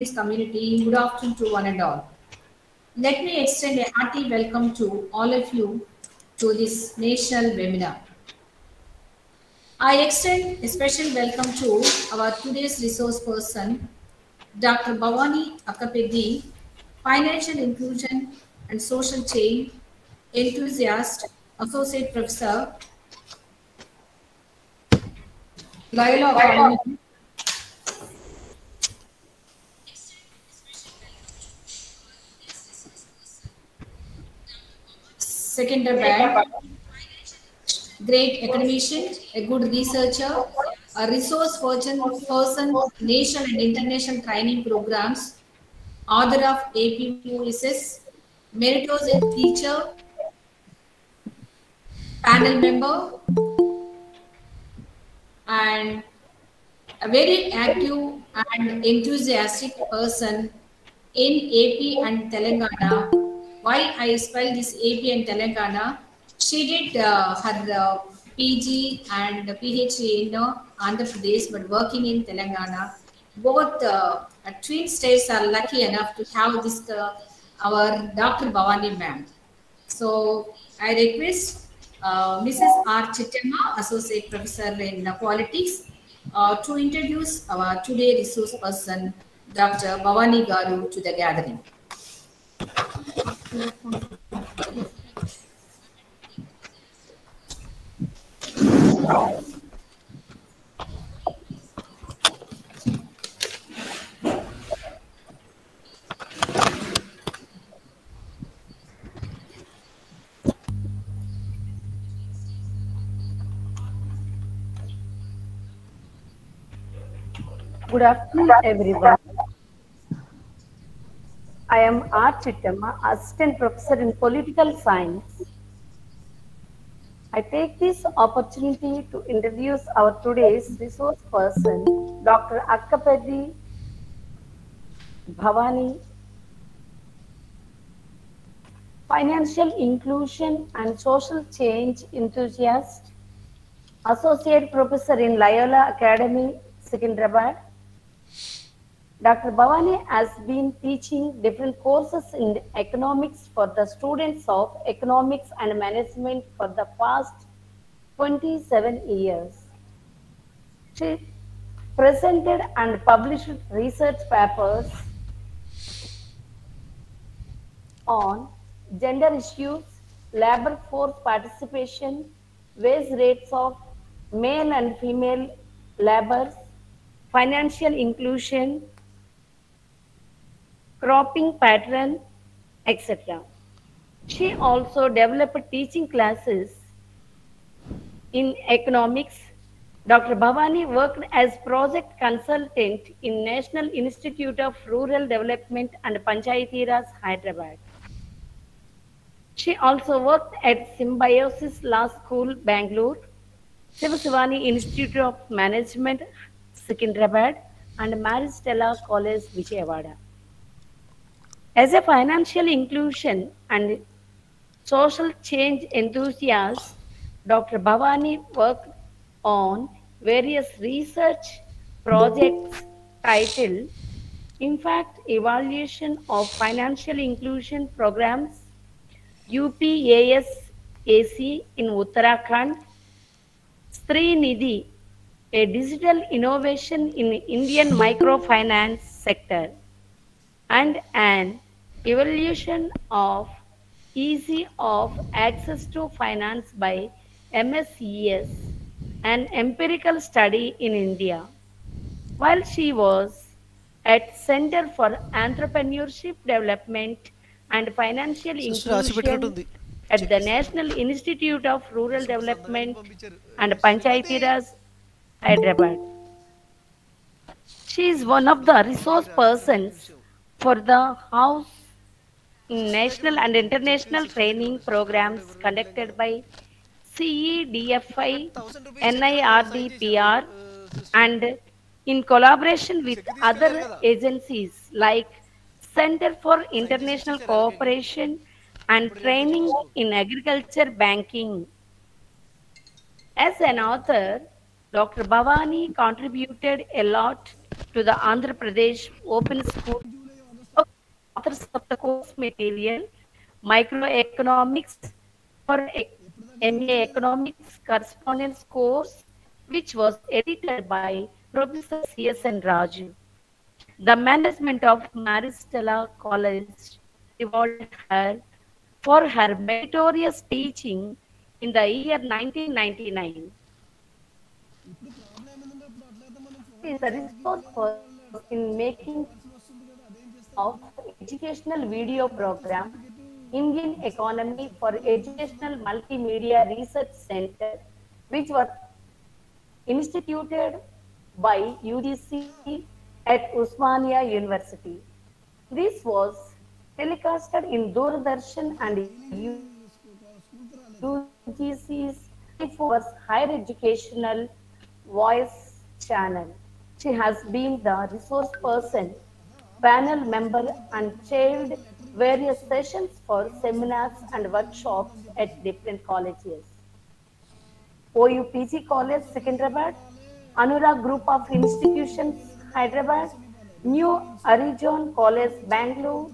this community. Good afternoon to one and all. Let me extend a hearty welcome to all of you to this national webinar. I extend a special welcome to our today's resource person, Dr. Bhavani Akapedi, Financial Inclusion and Social Change Enthusiast, Associate Professor, Academy. Secunderabad, great academician, a good researcher, a resource person, person national and international training programs, author of APOSS, meritorious teacher, panel member, and a very active and enthusiastic person in AP and Telangana. Why I spell this AP and Telangana? She did uh, her uh, PG and PhD in uh, Andhra Pradesh, but working in Telangana. Both uh, twin states are lucky enough to have this uh, our Dr. Bhavani ma'am. So I request uh, Mrs. R. Associate Professor in Politics, uh, to introduce our today resource person, Dr. Bhavani Garu, to the gathering. Good afternoon, everyone. I am R. Chittamma, Assistant Professor in Political Science. I take this opportunity to introduce our today's resource person, Dr. Akkapedi Bhavani, Financial Inclusion and Social Change Enthusiast, Associate Professor in Loyola Academy, Secunderabad. Dr. Bhavani has been teaching different courses in economics for the students of economics and management for the past 27 years. She presented and published research papers on gender issues, labor force participation, wage rates of male and female laborers, financial inclusion, cropping pattern, etc. She also developed teaching classes in economics. Dr. Bhavani worked as project consultant in National Institute of Rural Development and Panchayati Raj, Hyderabad. She also worked at Symbiosis Law School, Bangalore, Sivasivani Institute of Management, Secunderabad, and Mary Stella College, Vijayawada. As a financial inclusion and social change enthusiast, Dr. Bhavani worked on various research projects titled Impact Evaluation of Financial Inclusion Programs, UPAS AC in Uttarakhand, Stree Nidhi, a digital innovation in Indian microfinance sector, and an evaluation of easy of access to finance by MSES, an empirical study in India. While she was at Center for Entrepreneurship Development and Financial Inclusion at the National Institute of Rural Development and Panchayati Raj, Hyderabad. She is one of the resource persons for the House national and international training programs conducted by CEDFI, NIRDPR, and in collaboration with other agencies like Center for International Cooperation and Training in Agriculture Banking. As an author, Dr. Bhavani contributed a lot to the Andhra Pradesh Open School authors of the course material Microeconomics for MA Economics Correspondence course, which was edited by Professor C.S.N. Raju. The management of Maristella College rewarded her for her meritorious teaching in the year 1999. She is a resource in making of educational video program Indian Economy for Educational Multimedia Research Center, which was instituted by UGC at Osmania University. This was telecasted in Doordarshan and UGC's for higher educational Vyas channel. She has been the resource person, panel member, and chaired various sessions for seminars and workshops at different colleges. OUPG College, Secunderabad, Anurag Group of Institutions, Hyderabad, New Horizon College, Bangalore,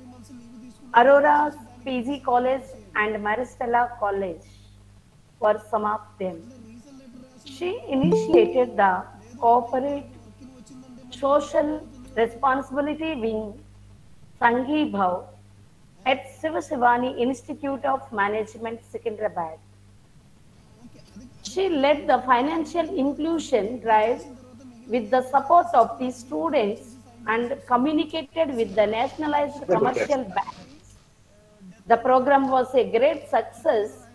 Aurora PG College, and Maristella College were some of them. She initiated the corporate social responsibility wing Sanghi Bhav at Sivasivani Institute of Management, Secunderabad. She led the financial inclusion drive with the support of the students and communicated with the nationalized commercial banks. The program was a great success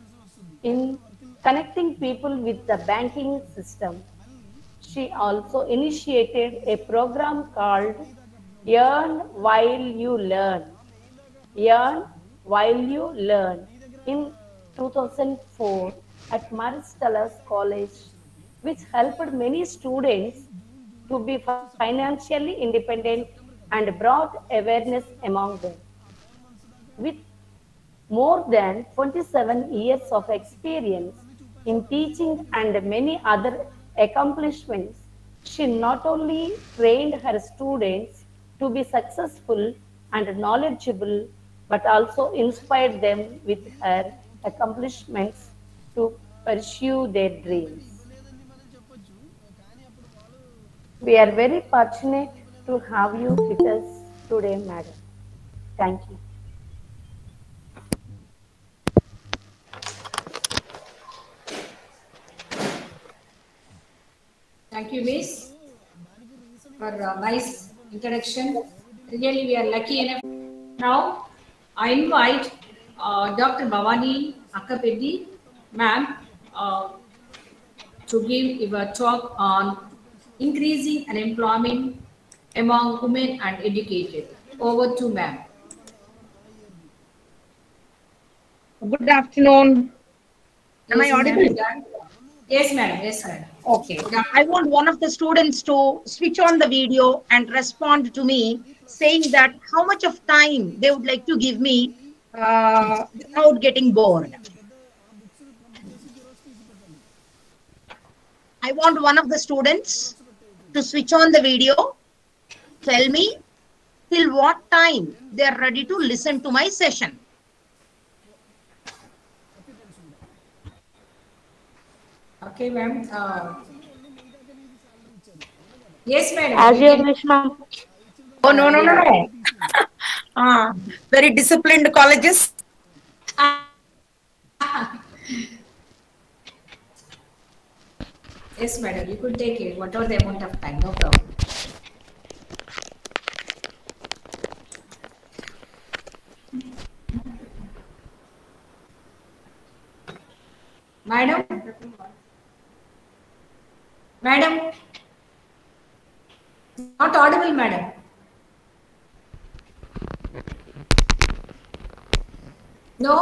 in connecting people with the banking system. She also initiated a program called Earn While You Learn. Earn While You Learn in 2004 at Maristella's College, which helped many students to be financially independent and brought awareness among them. With more than 27 years of experience in teaching and many other accomplishments, she not only trained her students to be successful and knowledgeable, but also inspired them with her accomplishments to pursue their dreams. We are very fortunate to have you with us today, madam. Thank you. Thank you, Miss, for a nice introduction. Really, we are lucky enough. Now, I invite uh, Dr. Bhavani Akkapeddi, ma'am, uh, to give a talk on increasing unemployment among women and educated. Over to ma'am. Good afternoon. Am I audible? Yes, madam. Yes, madam. Okay. I want one of the students to switch on the video and respond to me saying that how much of time they would like to give me uh, without getting bored. I want one of the students to switch on the video, tell me till what time they are ready to listen to my session. Okay, ma'am. Uh, yes, madam. As We your wish, ma'am. Oh, no, no, no, no. Ah, very disciplined colleges. Yes, madam. You could take it, whatever the amount of time, no problem. Madam? Madam? Not audible, madam. No?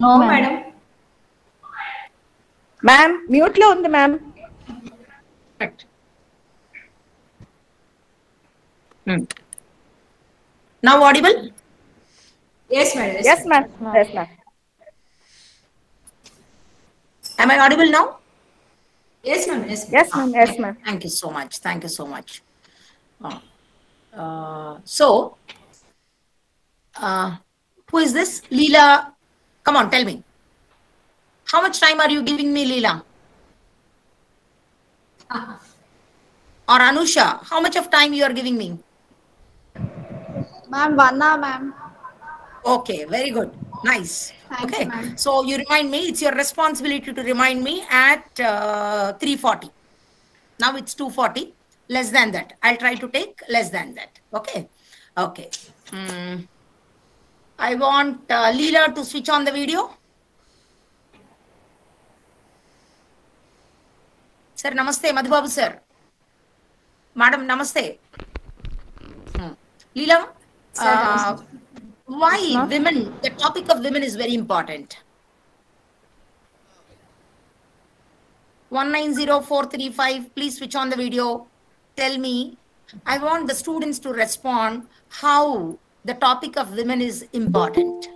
No, madam. Ma'am mute లో ఉంది ma'am Now audible? Yes, ma'am. Yes, ma'am. Yes, ma'am. Am I audible now? Yes, ma'am. Yes, ma'am. Yes, ma'am. Yes. Ah, thank you so much. Thank you so much. Uh, so, uh, who is this? Leela. Come on, tell me. How much time are you giving me, Leela? Or Anusha, how much of time you are giving me? Ma'am, hour, ma'am. Okay, very good. Nice. Thank okay. you. So you remind me, it's your responsibility to remind me at uh, 340. Now it's 240, less than that. I'll try to take less than that. Okay. Okay. Hmm. I want uh, Leela to switch on the video. Sir, namaste, Madhubabu sir. Madam, namaste. Hmm. Leela, uh, why women, the topic of women is very important. 190435, please switch on the video. Tell me, I want the students to respond how the topic of women is important.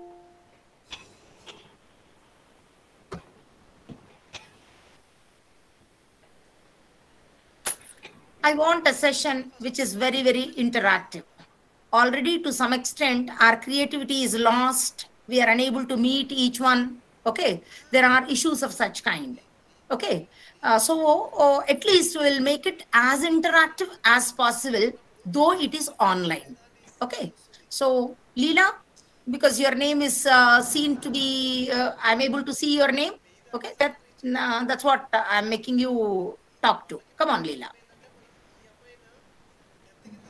I want a session which is very, very interactive. Already, to some extent, our creativity is lost. We are unable to meet each one. Okay, there are issues of such kind. Okay, uh, so uh, at least we'll make it as interactive as possible, though it is online. Okay, so Leela, because your name is uh, seen to be, uh, I'm able to see your name. Okay, that uh, that's what I'm making you talk to. Come on, Leela.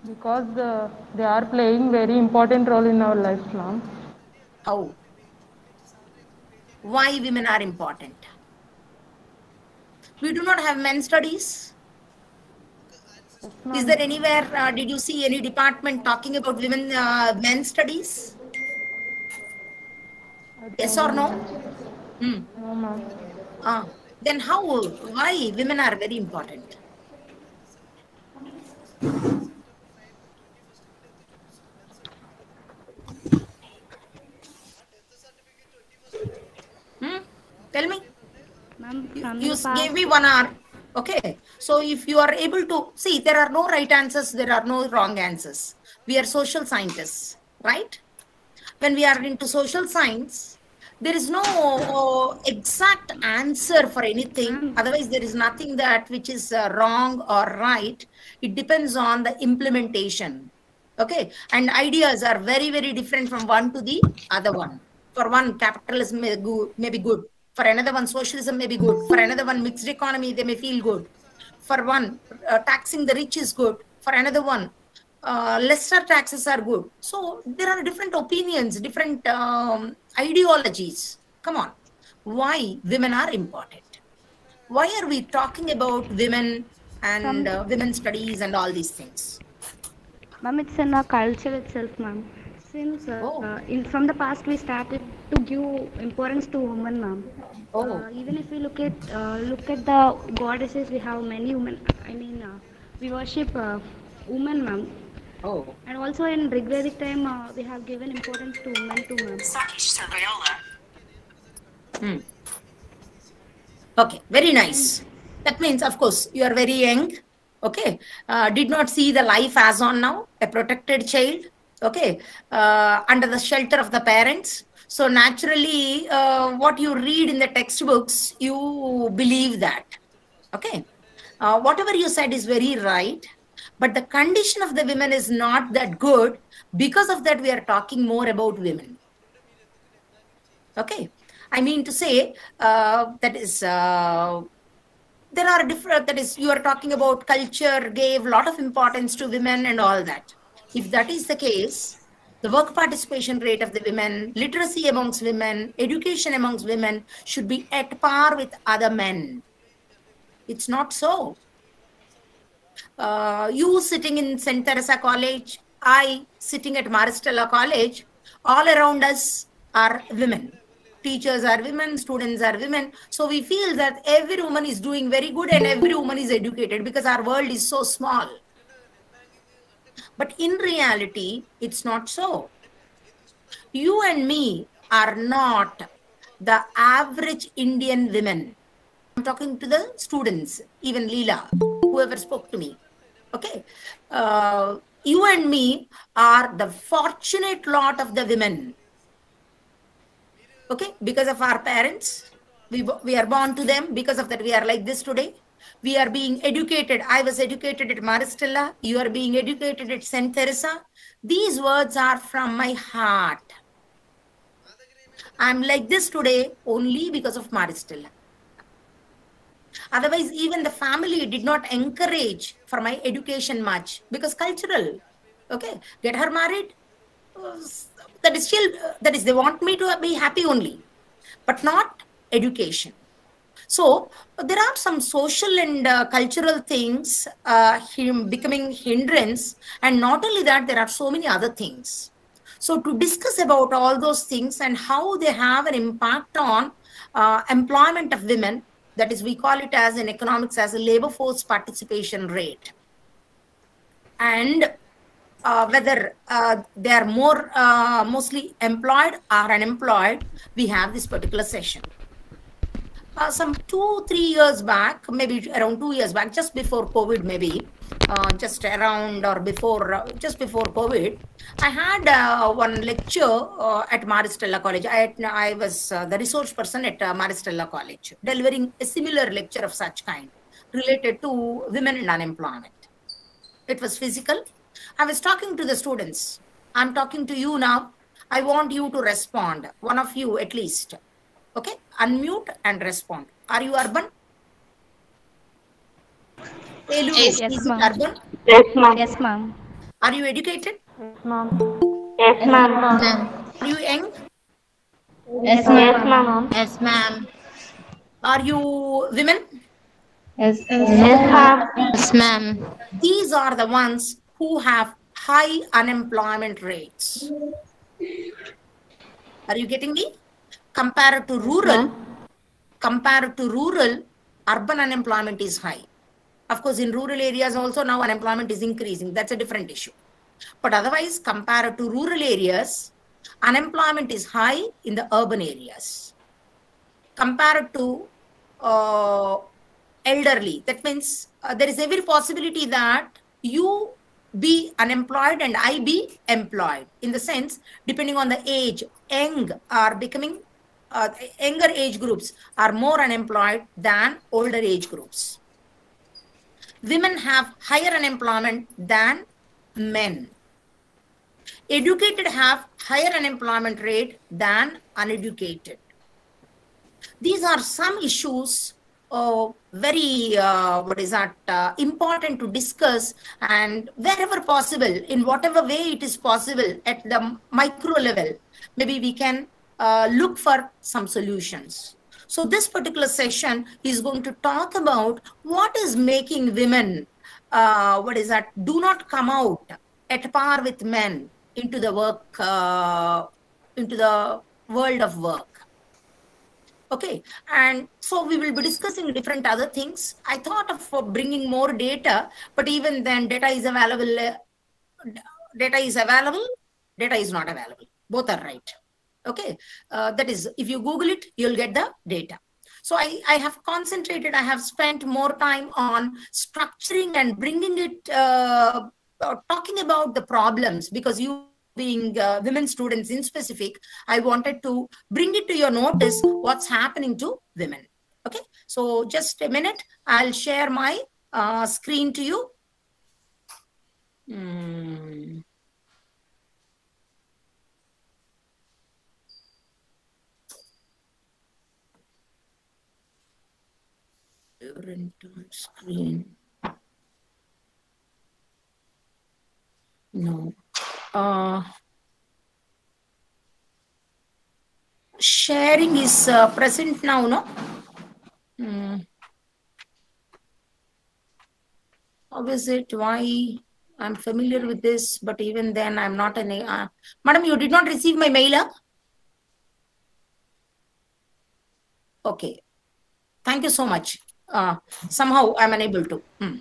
Because uh, they are playing very important role in our life, ma'am. How? Why women are important? We do not have men studies. Is there anywhere, uh, did you see any department talking about women, uh, men studies? Yes or no? Hmm. No, ma'am. Ah, then how, why women are very important? Tell me. You, you gave me one hour. Okay. So if you are able to see, there are no right answers, there are no wrong answers. We are social scientists, right? When we are into social science, there is no uh, exact answer for anything. Otherwise, there is nothing that which is uh, wrong or right. It depends on the implementation. Okay. And ideas are very, very different from one to the other one. For one, capitalism may, go, may be good. For another one, socialism may be good. For another one, mixed economy, they may feel good. For one, uh, taxing the rich is good. For another one, uh, lesser taxes are good. So there are different opinions, different um, ideologies. Come on. Why women are important? Why are we talking about women and uh, women studies and all these things? ma'am, it's in our culture itself, ma'am. Since uh, Oh. uh, in from the past we started to give importance to women, ma'am. Oh. Uh, even if we look at uh, look at the goddesses, we have many women. I mean, uh, we worship uh, women, ma'am. Oh. And also in Rigvedic time, uh, we have given importance to women too, ma'am. Hmm. Okay, very nice. That means, of course, you are very young. Okay, uh, did not see the life as on now, a protected child. Okay, uh, under the shelter of the parents. So naturally, uh, what you read in the textbooks, you believe that. Okay, uh, whatever you said is very right, but the condition of the women is not that good. Because of that, we are talking more about women okay i mean to say uh, that is uh, there are different that is you are talking about culture gave a lot of importance to women and all that if that is the case the work participation rate of the women literacy amongst women education amongst women should be at par with other men it's not so uh, you sitting in St. Theresa College, I sitting at Maristella College, all around us are women. Teachers are women, students are women. So we feel that every woman is doing very good and every woman is educated because our world is so small. But in reality, it's not so. you and me are not the average Indian women. I'm talking to the students, even Leela, whoever spoke to me. Okay. Uh, you and me are the fortunate lot of the women. Okay. Because of our parents, we, we are born to them. Because of that, we are like this today. We are being educated. I was educated at Maristella. You are being educated at St. Theresa. These words are from my heart. I'm like this today only because of Maristella. Otherwise, even the family did not encourage for my education much because cultural. Okay, get her married. uh, That is still that is they want me to be happy only, but not education. So there are some social and uh, cultural things uh, becoming hindrance, and not only that, there are so many other things. So to discuss about all those things and how they have an impact on uh, employment of women, that is we call it as in economics as a labor force participation rate, and uh, whether uh, they are more uh, mostly employed or unemployed, we have this particular session uh, some two, three years back, maybe around two years back, just before COVID, maybe, uh, just around or before, uh, just before COVID, I had uh, one lecture uh, at Maristella College. I, had, I was uh, the resource person at Maristella College, delivering a similar lecture of such kind related to women and unemployment. It was physical. I was talking to the students. I'm talking to you now. I want you to respond, one of you at least. Okay, unmute and respond. Are you urban? Elu, Yes, is it ma'am. urban? Yes, ma'am. Yes, ma'am. Are you educated? Yes, ma'am. Yes, ma'am. Are you young? Yes, ma'am. Yes, ma'am. Are you women? Yes, ma'am. Yes, ma'am. These are the ones who have high unemployment rates. Are you getting me? Compared to rural, compared to rural, urban unemployment is high. Of course, in rural areas also now unemployment is increasing. That's a different issue. But otherwise, compared to rural areas, unemployment is high in the urban areas. Compared to uh, elderly, that means uh, there is every possibility that you be unemployed and I be employed. In the sense, depending on the age, young are becoming uh, younger age groups are more unemployed than older age groups. Women have higher unemployment than men. Educated have higher unemployment rate than uneducated. These are some issues uh, very uh, what is that uh, important to discuss and wherever possible in whatever way it is possible at the micro level maybe we can uh, look for some solutions so this particular session is going to talk about what is making women uh, what is that do not come out at par with men into the work uh, into the world of work Okay, and so we will be discussing different other things. I thought of bringing more data, but even then, data is available. data is available. Data is not available. Both are right. Okay, uh, that is if you Google it, you'll get the data. So I, I have concentrated. I have spent more time on structuring and bringing it, uh, talking about the problems because you being uh, women students in specific, I wanted to bring it to your notice what's happening to women. Okay, so just a minute, I'll share my uh, screen to you. Hmm. Current on screen. No. Uh, sharing is uh, present now, no? Hmm. How is it? Why? I'm familiar with this, but even then, I'm not an. Uh, Madam, you did not receive my mail? Okay. Thank you so much. Uh, somehow I'm unable to. Hmm.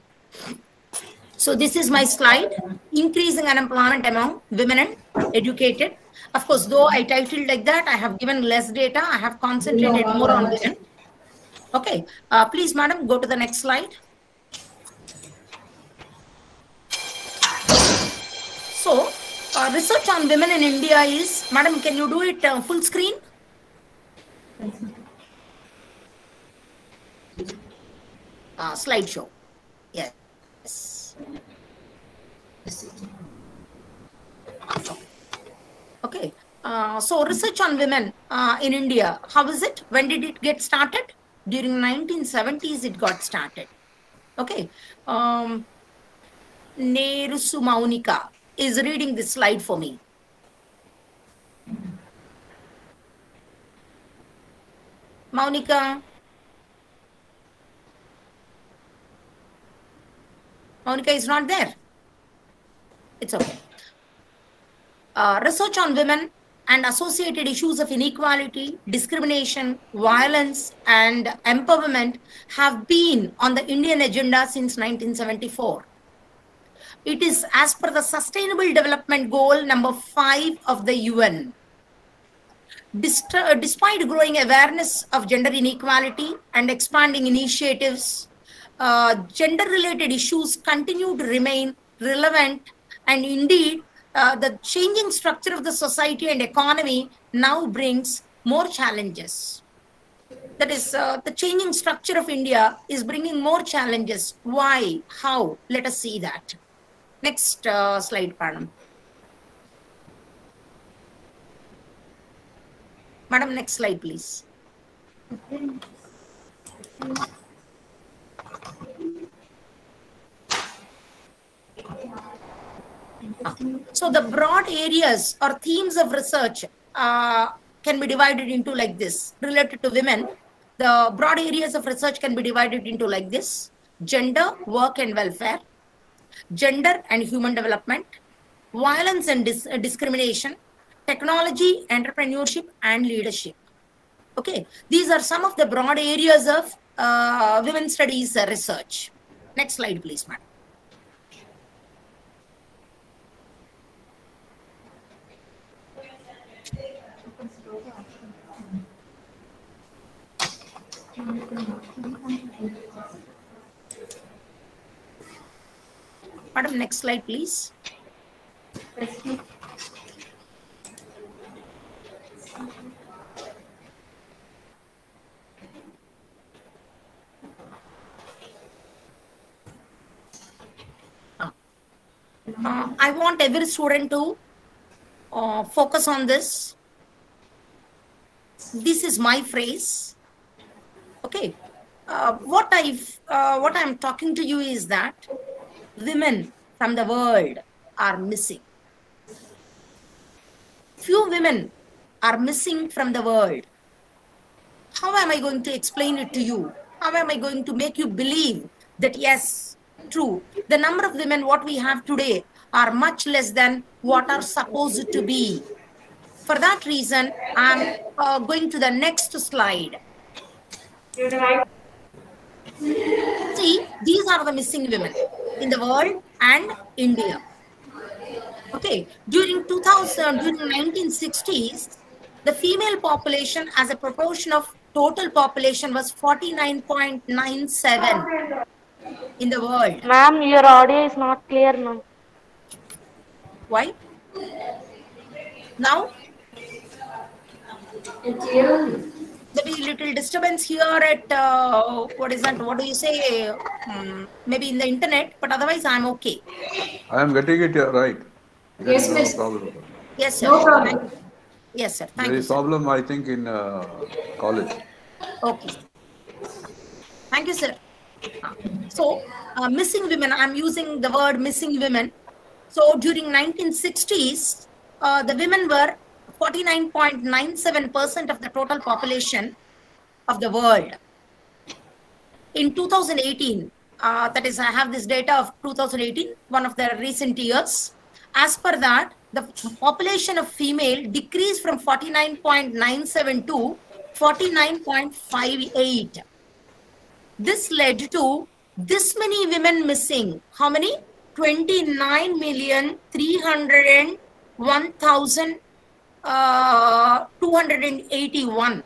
So this is my slide. Increasing unemployment among women and educated. Of course, though I titled like that, I have given less data. I have concentrated more on women. Okay, uh, please, madam, go to the next slide. So, uh, research on women in India is, madam, can you do it uh, full screen? Uh, slideshow. Yes. Okay. Uh, so research on women uh, in India, how is it? When did it get started? During 1970s, it got started. Okay. Um, Nerusu Maunika is reading this slide for me. Maunika. Monica is not there. It's okay. Uh, research on women and associated issues of inequality, discrimination, violence, and empowerment have been on the Indian agenda since 1974. It is as per the Sustainable Development Goal number five of the UN. Uh, despite growing awareness of gender inequality and expanding initiatives, uh, gender related issues continue to remain relevant. And indeed uh, the changing structure of the society and economy now brings more challenges. That is uh, the changing structure of india is bringing more challenges. Why? How? Let us see that. Next uh, slide madam madam next slide please So the broad areas or themes of research uh, can be divided into like this. Related to women, the broad areas of research can be divided into like this. Gender, work and welfare, gender and human development, violence and dis- uh, discrimination, technology, entrepreneurship and leadership. Okay, these are some of the broad areas of uh, women studies research. Next slide, please, madam. Madam, next slide, please. Uh, I want every student to uh, focus on this. This is my phrase. Okay. Uh, what I've, uh, what I'm talking to you is that women from the world are missing. Few women are missing from the world. How am I going to explain it to you? How am I going to make you believe that yes, true, the number of women what we have today are much less than what are supposed to be. For that reason, I'm uh, going to the next slide. See, these are the missing women in the world and India. Okay, during 2000, during 1960s, the female population as a proportion of total population was 49.97 in the world. Ma'am, your audio is not clear, ma'am. Why? Now? There is little disturbance here at, uh, what is that, what do you say, um, maybe in the internet, but otherwise I'm okay. I am getting it right. There Yes, is no problem. Yes, sir. No problem. Yes, sir. Thank There you. is Sir. problem, I think, in uh, college. Okay. Thank you, sir. So, uh, missing women, I'm using the word missing women. So, during 1960s, uh, the women were 49.97% of the total population of the world. In 2018, uh, that is, I have this data of 2018, one of the recent years. As per that, the population of female decreased from 49.97 to 49.58. This led to this many women missing. How many? 29 million 301,000 uh, 281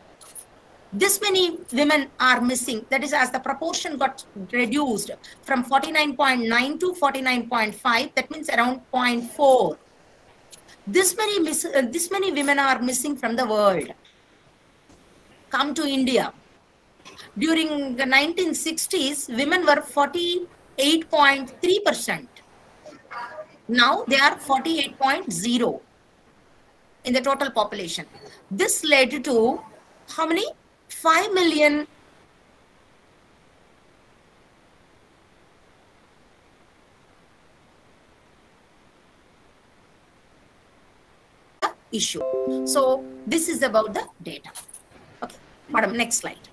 this many women are missing. That is as the proportion got reduced from 49.9 to 49.5 that means around 0.4 this many miss, uh, this many women are missing from the world. Come to india. During the 1960s women were 48.3 percent. Now they are 48.0 in the total population. This led to how many? 5 million issue. So this is about the data. Okay madam next slide.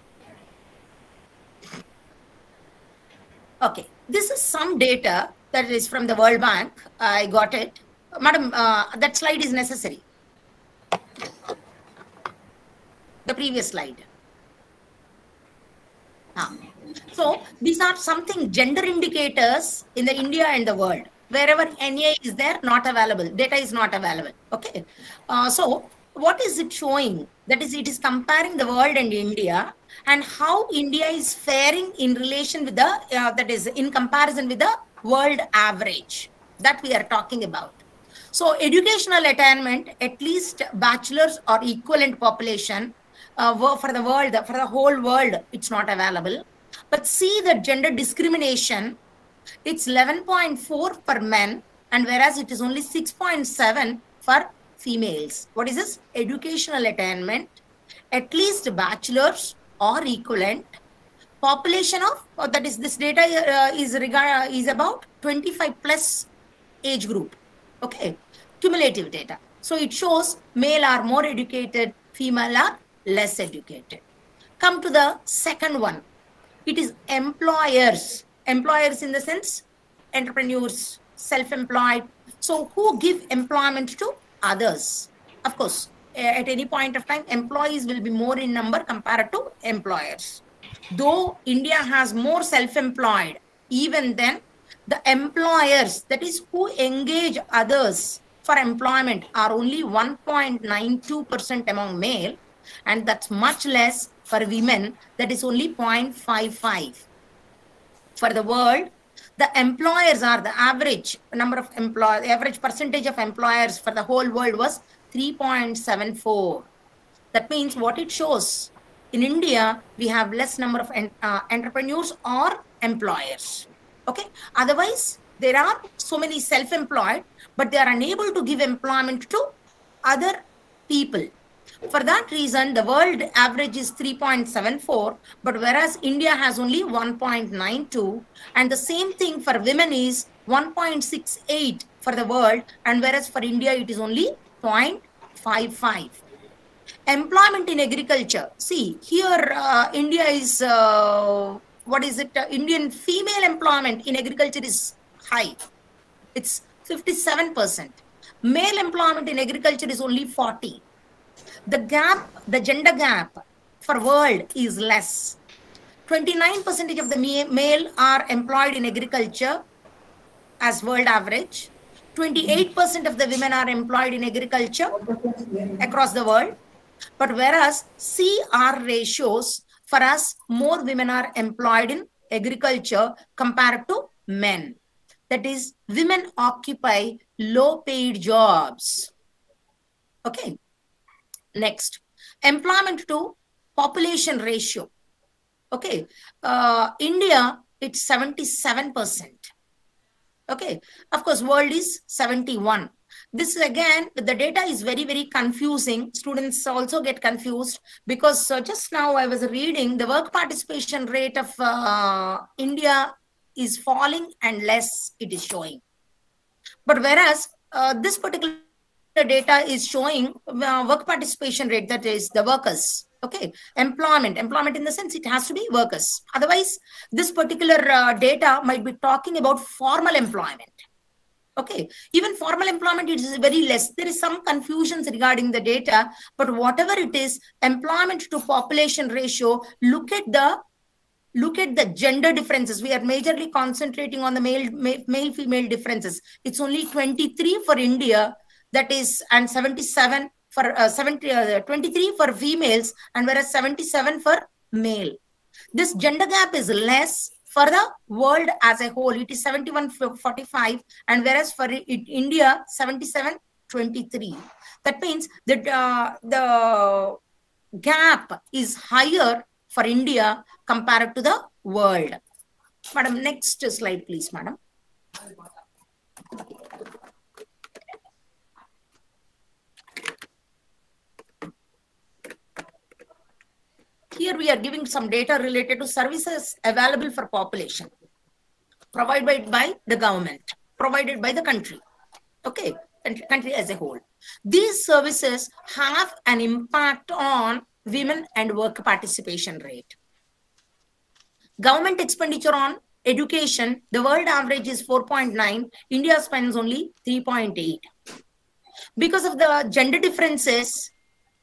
Okay this is some data that is from the world bank. I got it. Madam uh, that slide is necessary the previous slide Ah. So these are something gender indicators in the India and the world. Wherever NA is there, not available. Data is not available. Okay. Uh, so what is it showing? That is, it is comparing the world and India and how India is faring in relation with the, uh, that is in comparison with the world average that we are talking about. So educational attainment, at least bachelor's or equivalent population uh, for the world, for the whole world, it's not available. But see the gender discrimination, it's 11.4 for men, and whereas it is only 6.7 for females. What is this? Educational attainment, at least bachelor's or equivalent. Population of, or that is this data uh, is regard is about 25 plus age group. Okay, cumulative data. So it shows male are more educated, female are less educated. Come to the second one. It is employers. Employers in the sense entrepreneurs, self-employed. So who give employment to others? Of course, eh, at any point of time, employees will be more in number compared to employers. Though India has more self-employed, even then the employers, that is who engage others for employment are only 1.92% among male and that's much less for women. That is only 0.55 for the world the employers are the average number of employ average percentage of employers for the whole world was 3.74 that means what it shows in india we have less number of uh, entrepreneurs or employers. Okay? Otherwise there are so many self-employed but they are unable to give employment to other people for that reason, the world average is 3.74, but whereas India has only 1.92, and the same thing for women is 1.68 for the world, and whereas for India it is only 0.55. Employment in agriculture. See, here uh, India is, uh, what is it? Uh, Indian female employment in agriculture is high. It's 57%. Male employment in agriculture is only 40 the gap, the gender gap for world is less. 29% of the male are employed in agriculture as world average. 28% of the women are employed in agriculture across the world. But whereas CR ratios, for us, more women are employed in agriculture compared to men. That is, women occupy low paid jobs. Okay. Next, employment to population ratio. Okay, uh, India, it's 77%. Okay, of course, world is 71. This is again, the data is very, very confusing. Students also get confused because uh, just now I was reading the work participation rate of uh, India is falling and less it is showing. But whereas uh, this particular data is showing uh, work participation rate, that is the workers. Okay, employment, employment in the sense it has to be workers. Otherwise, this particular uh, data might be talking about formal employment. Okay, even formal employment is very less. There is some confusions regarding the data, but whatever it is, employment to population ratio, look at the look at the gender differences. We are majorly concentrating on the male male female differences. It's only 23 for India, that is, and 77 for uh, 70, uh, 23 for females and whereas 77 for male. This gender gap is less for the world as a whole. It is 71 45 and whereas for it, India 77 23. That means that uh, the gap is higher for India compared to the world. Madam, next slide, please, madam. Here we are giving some data related to services available for population provided by the government, provided by the country. Okay, country as a whole. These services have an impact on women and work participation rate. Government expenditure on education, the world average is 4.9, India spends only 3.8. Because of the gender differences,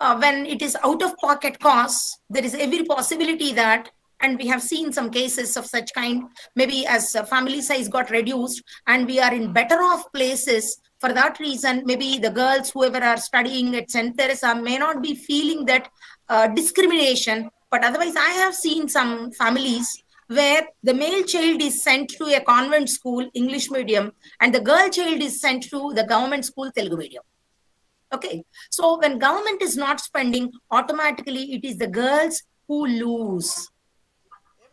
uh, when it is out of pocket costs, there is every possibility that, and we have seen some cases of such kind, maybe as family size got reduced and we are in better off places. For that reason, maybe the girls, whoever are studying at St. Theresa may not be feeling that uh, discrimination. But otherwise, I have seen some families where the male child is sent to a convent school, English medium, and the girl child is sent to the government school, Telugu medium. Okay, so when government is not spending, automatically it is the girls who lose.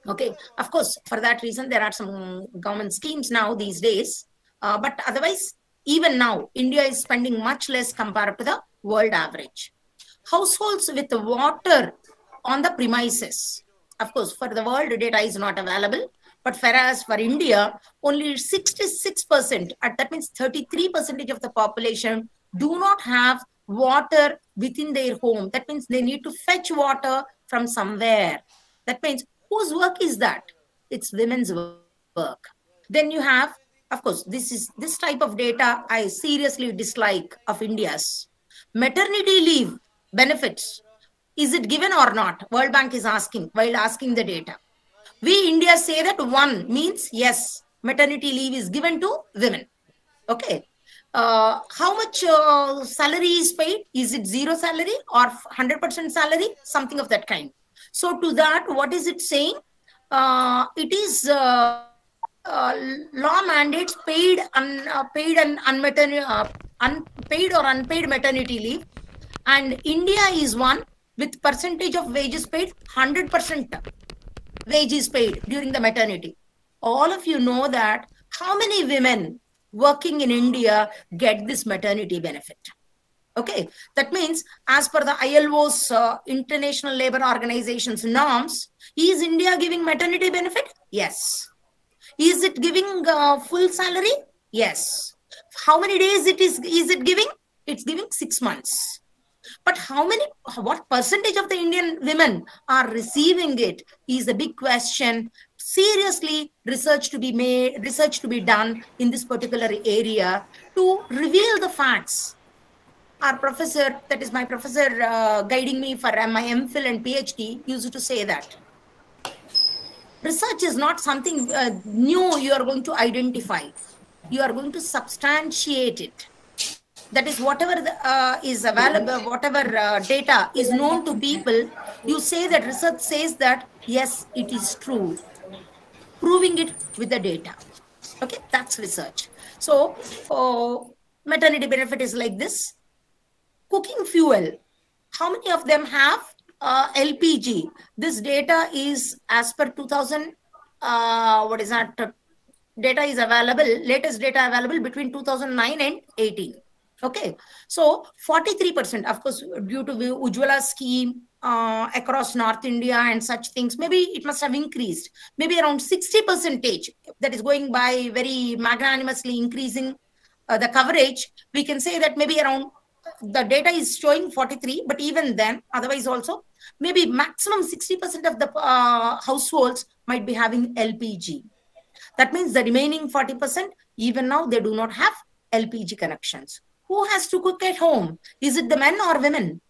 Okay, of course, for that reason, there are some government schemes now these days. Uh, but otherwise, even now, India is spending much less compared to the world average. Households with water on the premises. Of course, for the world, data is not available. But whereas for India, only 66%, uh, that means 33% of the population do not have water within their home. That means they need to fetch water from somewhere. That means whose work is that? It's women's work. Then you have, of course, this is this type of data I seriously dislike of India's. Maternity leave benefits. Is it given or not? World Bank is asking while asking the data. We India say that one means yes, maternity leave is given to women. Okay uh, how much uh, salary is paid? Is it zero salary or 100% salary? Something of that kind. So to that, what is it saying? Uh, it is uh, uh, law mandates paid, un, uh, paid and unmaternity, unpaid or unpaid maternity leave. And India is one with percentage of wages paid, 100% wages paid during the maternity. All of you know that how many women working in India get this maternity benefit. Okay, that means as per the ILO's uh, International Labour Organization's norms, is India giving maternity benefit? Yes. Is it giving uh, full salary? Yes. How many days it is is it giving? It's giving six months. But how many, what percentage of the Indian women are receiving it is a big question seriously research to be made, research to be done in this particular area to reveal the facts. Our professor, that is my professor uh, guiding me for my MPhil and PhD, used to say that. Research is not something uh, new you are going to identify. You are going to substantiate it. That is, whatever the, uh, is available, whatever uh, data is known to people, you say that research says that, yes, it is true proving it with the data. Okay, that's research. So, uh, maternity benefit is like this. Cooking fuel, how many of them have uh, LPG? This data is as per 2000, uh, what is that? Data is available, latest data available between 2009 and 18. Okay, so 43%, of course, due to the Ujjwala scheme, uh, across North India and such things, maybe it must have increased. Maybe around 60 percentage that is going by very magnanimously increasing uh, the coverage. We can say that maybe around the data is showing 43, but even then, otherwise also, maybe maximum 60% of the uh, households might be having LPG. That means the remaining 40%, even now, they do not have LPG connections. Who has to cook at home? Is it the men or women?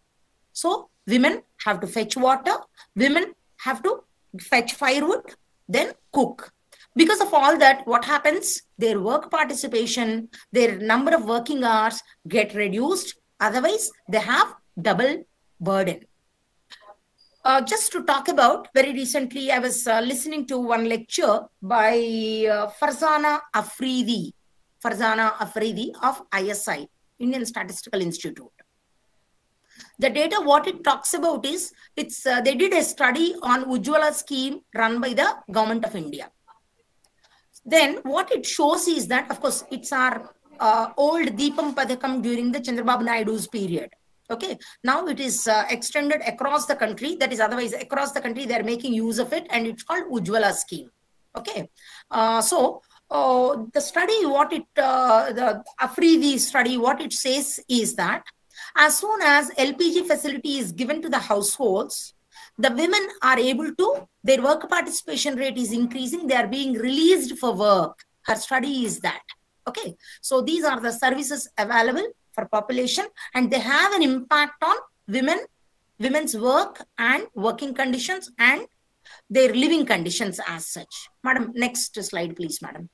So women have to fetch water, women have to fetch firewood, then cook. Because of all that, what happens? Their work participation, their number of working hours get reduced. Otherwise, they have double burden. Uh, just to talk about, very recently I was uh, listening to one lecture by uh, Farzana Afridi, Farzana Afridi of ISI, Indian Statistical Institute. The data, what it talks about is, it's uh, they did a study on Ujjwala scheme run by the government of India. Then what it shows is that, of course, it's our uh, old Deepam Padakam during the Chandrababu Naidu's period. Okay, now it is uh, extended across the country. That is, otherwise across the country they are making use of it, and it's called Ujjwala scheme. Okay, uh, so uh, the study, what it uh, the Afridi study, what it says is that as soon as LPG facility is given to the households, the women are able to their work participation rate is increasing. They are being released for work. Her study is that. Okay, so these are the services available for population and they have an impact on women women's work and working conditions and their living conditions as such madam next slide please madam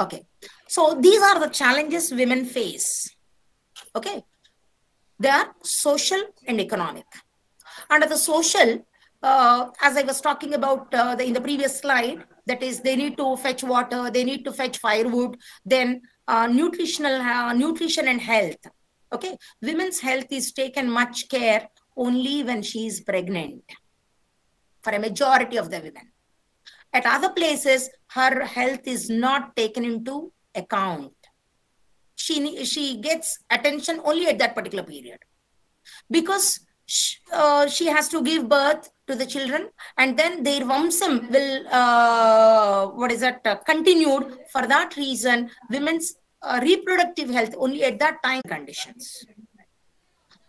okay. So these are the challenges women face. Okay. They are social and economic. Under the social uh, as I was talking about uh, the, in the previous slide, that is, they need to fetch water, they need to fetch firewood, then uh, nutritional uh, nutrition and health. Okay, women's health is taken much care only when she is pregnant. For a majority of the women, at other places, her health is not taken into account. She she gets attention only at that particular period because she, uh, she has to give birth to the children and then their vamsam will uh, what is that uh, continued for that reason women's uh, reproductive health only at that time conditions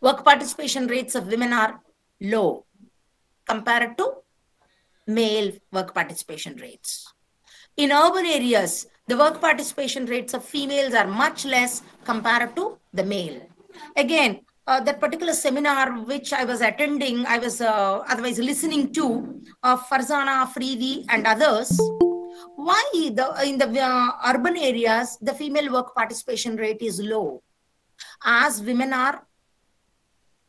work participation rates of women are low compared to male work participation rates in urban areas the work participation rates of females are much less compared to the male again uh, that particular seminar which I was attending, I was uh, otherwise listening to uh, Farzana Afridi and others. Why the in the uh, urban areas the female work participation rate is low, as women are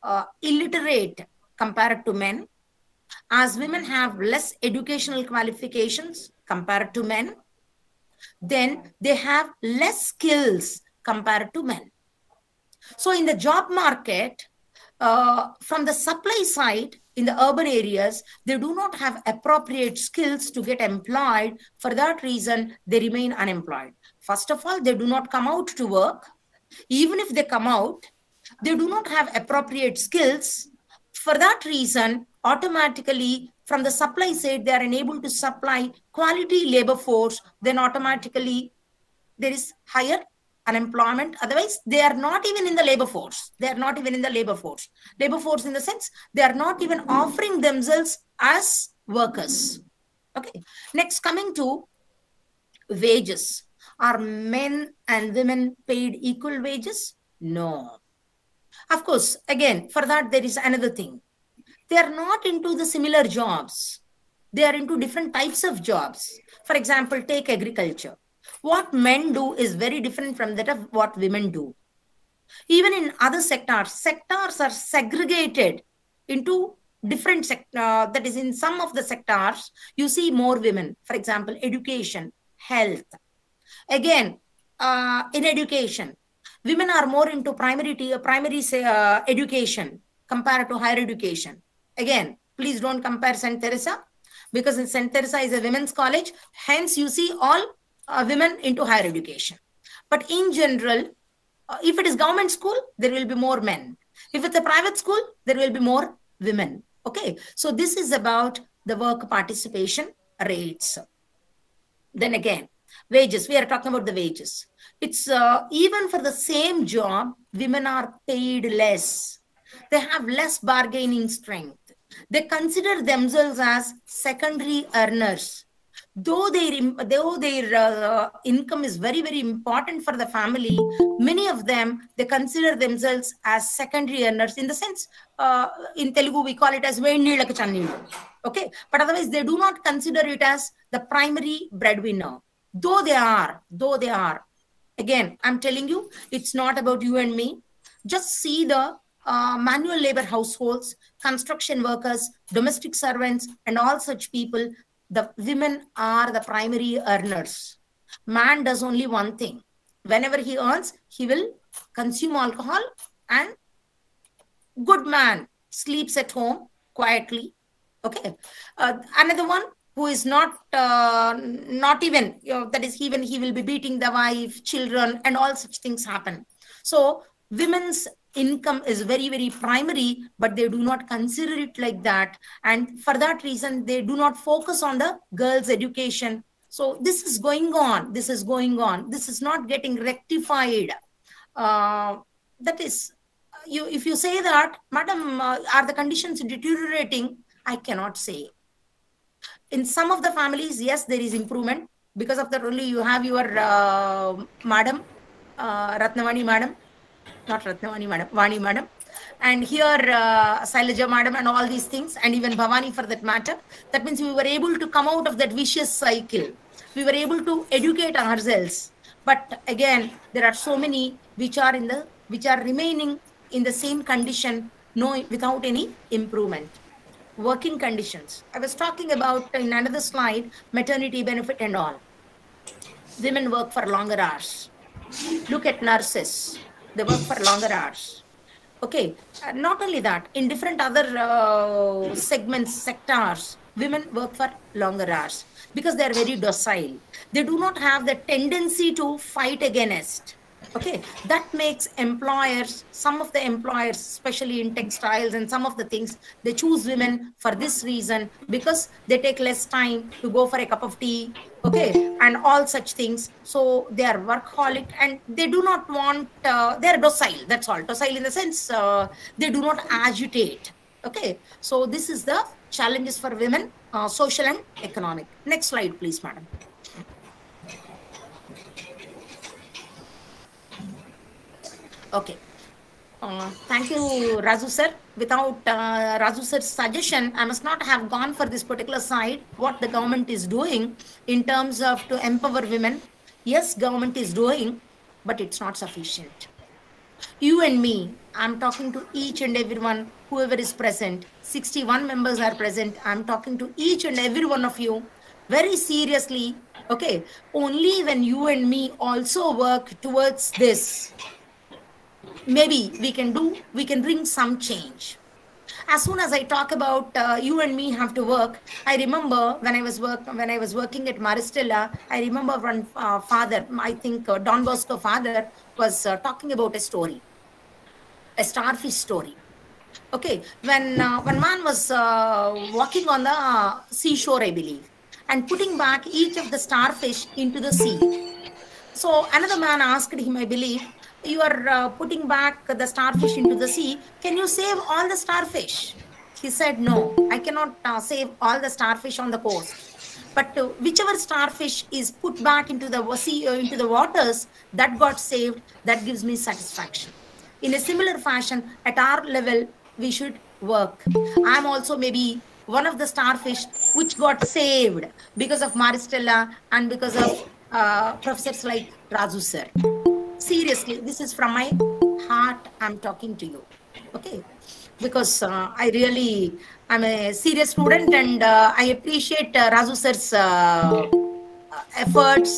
uh, illiterate compared to men, as women have less educational qualifications compared to men, then they have less skills compared to men. So in the job market, uh, from the supply side in the urban areas, they do not have appropriate skills to get employed. For that reason, they remain unemployed. First of all, they do not come out to work. Even if they come out, they do not have appropriate skills. For that reason, automatically from the supply side, they are unable to supply quality labor force, then automatically there is higher unemployment. Otherwise they are not even in the labor force. They are not even in the labor force. Labor force in the sense they are not even offering themselves as workers. Okay. Next coming to wages. Are men and women paid equal wages? No. Of course again for that there is another thing they are not into the similar jobs they are into different types of jobs for example take agriculture what men do is very different from that of what women do. Even in other sectors, sectors are segregated into different sector. Uh, that is, in some of the sectors, you see more women. For example, education, health. Again, uh, in education, women are more into primary primary uh, education compared to higher education. Again, please don't compare St. Theresa because St. Theresa is a women's college. Hence, you see all uh, women into higher education. But in general, uh, if it is government school, there will be more men. If it's a private school, there will be more women. Okay, so this is about the work participation rates. Then again, wages. We are talking about the wages. It's uh, even for the same job, women are paid less. They have less bargaining strength. They consider themselves as secondary earners. Though their though their uh, income is very very important for the family many of them they consider themselves as secondary earners in the sense uh, in telugu we call it as okay? But otherwise they do not consider it as the primary breadwinner. Though they are, though they are, again, I'm telling you, it's not about you and me. Just see the uh, manual labor households, construction workers, domestic servants, and all such people. The women are the primary earners. Man does only one thing. Whenever he earns, he will consume alcohol and good man sleeps at home quietly okay uh, another one who is not uh, not even you know, that is even he will be beating the wife children and all such things happen so women's income is very very primary but they do not consider it like that. And for that reason they do not focus on the girls education. So this is going on this is going on. This is not getting rectified. Uh, that is you if you say that madam uh, are the conditions deteriorating? I cannot say. In some of the families yes there is improvement. Because of the only you have your uh, madam uh, ratnavani madam not ratnavani madam vani madam. And here uh, Sailaja madam and all these things and even bhavani for that matter. That means we were able to come out of that vicious cycle. We were able to educate ourselves. But again there are so many which are in the which are remaining in the same condition no without any improvement. Working conditions. I was talking about in another slide maternity benefit and all. Women work for longer hours. Look at nurses they work for longer hours. Okay uh, not only that in different other uh, segments sectors women work for longer hours because they are very docile. They do not have the tendency to fight against okay that makes employers some of the employers especially in textiles and some of the things they choose women for this reason because they take less time to go for a cup of tea okay and all such things. So they are workaholic and they do not want uh, they are docile that's all. Docile in the sense uh, they do not agitate okay. So this is the challenges for women uh, social and economic. Next slide please madam Okay. Uh, thank you, Razu sir. Without uh, Razu sir's suggestion, I must not have gone for this particular side, what the government is doing in terms of to empower women. Yes, government is doing, but it's not sufficient. You and me, I'm talking to each and everyone, whoever is present. 61 members are present. I'm talking to each and every one of you very seriously. Okay, only when you and me also work towards this, maybe we can do we can bring some change. As soon as i talk about uh, you and me have to work i remember when i was work when i was working at Maris Stella i remember one uh, father i think uh, don bosco father was uh, talking about a story a starfish story. Okay when uh, one man was uh, walking on the seashore i believe and putting back each of the starfish into the sea. So another man asked him i believe you are uh, putting back the starfish into the sea can you save all the starfish? He said no i cannot uh, save all the starfish on the coast. But uh, whichever starfish is put back into the sea uh, into the waters that got saved that gives me satisfaction. In a similar fashion at our level we should work. I'm also maybe one of the starfish which got saved because of Maris Stella and because of uh, professors like razu sir seriously this is from my heart i'm talking to you okay? Because uh, i really i'm a serious student and uh, i appreciate uh, razu sir's uh, efforts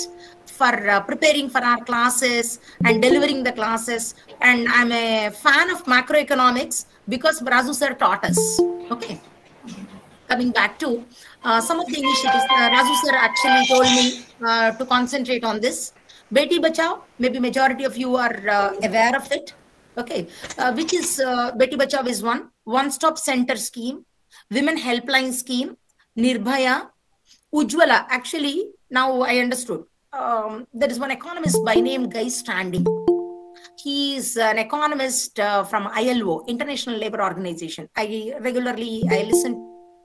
for uh, preparing for our classes and delivering the classes. And i'm a fan of macroeconomics because razu sir taught us okay? Coming back to uh, some of the initiatives razu sir actually told me to concentrate on this Beti Bachao, maybe majority of you are uh, aware of it. Okay, uh, which is uh, Beti Bachao is one one-stop center scheme, women helpline scheme, Nirbhaya, Ujwala. Actually, now I understood. Um, there is one economist by name Guy Standing. He is an economist uh, from ILO, International Labour Organization. I regularly I listen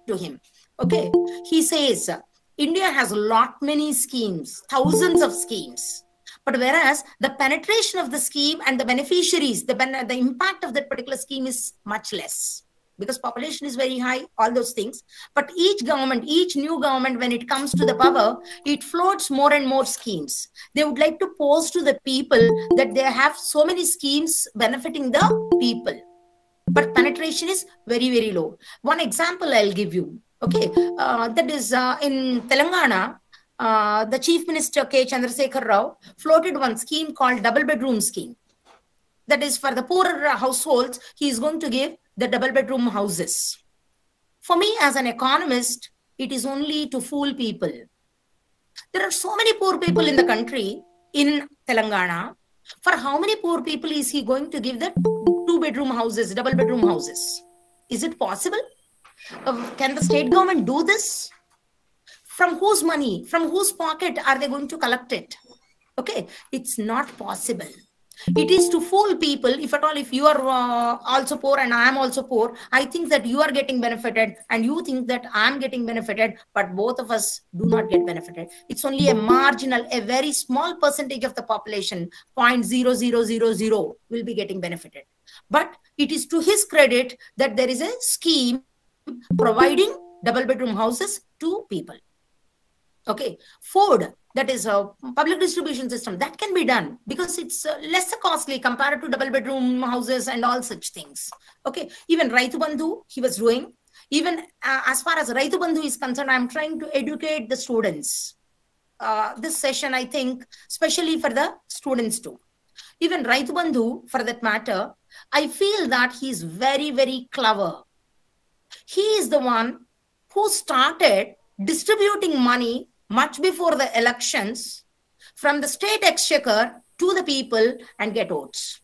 to him. Okay, he says India has a lot many schemes, thousands of schemes but whereas the penetration of the scheme and the beneficiaries, the, the impact of that particular scheme is much less. because population is very high, all those things. But each government, each new government, when it comes to the power, it floats more and more schemes. They would like to pose to the people that they have so many schemes benefiting the people. But penetration is very, very low. One example I'll give you. Okay, uh, that is uh, in Telangana, uh, the Chief Minister K. Chandrasekhar Rao floated one scheme called double bedroom scheme. That is for the poorer households, he is going to give the double bedroom houses. For me, as an economist, it is only to fool people. There are so many poor people in the country, in Telangana. For how many poor people is he going to give the two bedroom houses, double bedroom houses? Is it possible? Uh, can the state government do this? From whose money, from whose pocket are they going to collect it? Okay, it's not possible. It is to fool people. If at all, if you are uh, also poor and I am also poor, I think that you are getting benefited and you think that I'm getting benefited, but both of us do not get benefited. It's only a marginal, a very small percentage of the population, 0.0000 will be getting benefited. But it is to his credit that there is a scheme providing double bedroom houses to people. Okay, Ford, that is a public distribution system, that can be done because it's uh, less costly compared to double bedroom houses and all such things. Okay, even Raitu Bandhu, he was doing. Even uh, as far as Raitu Bandhu is concerned, I'm trying to educate the students. Uh, this session, I think, especially for the students too. Even Raitu Bandhu, for that matter, I feel that he's very, very clever. He is the one who started distributing money much before the elections from the state exchequer to the people and get votes.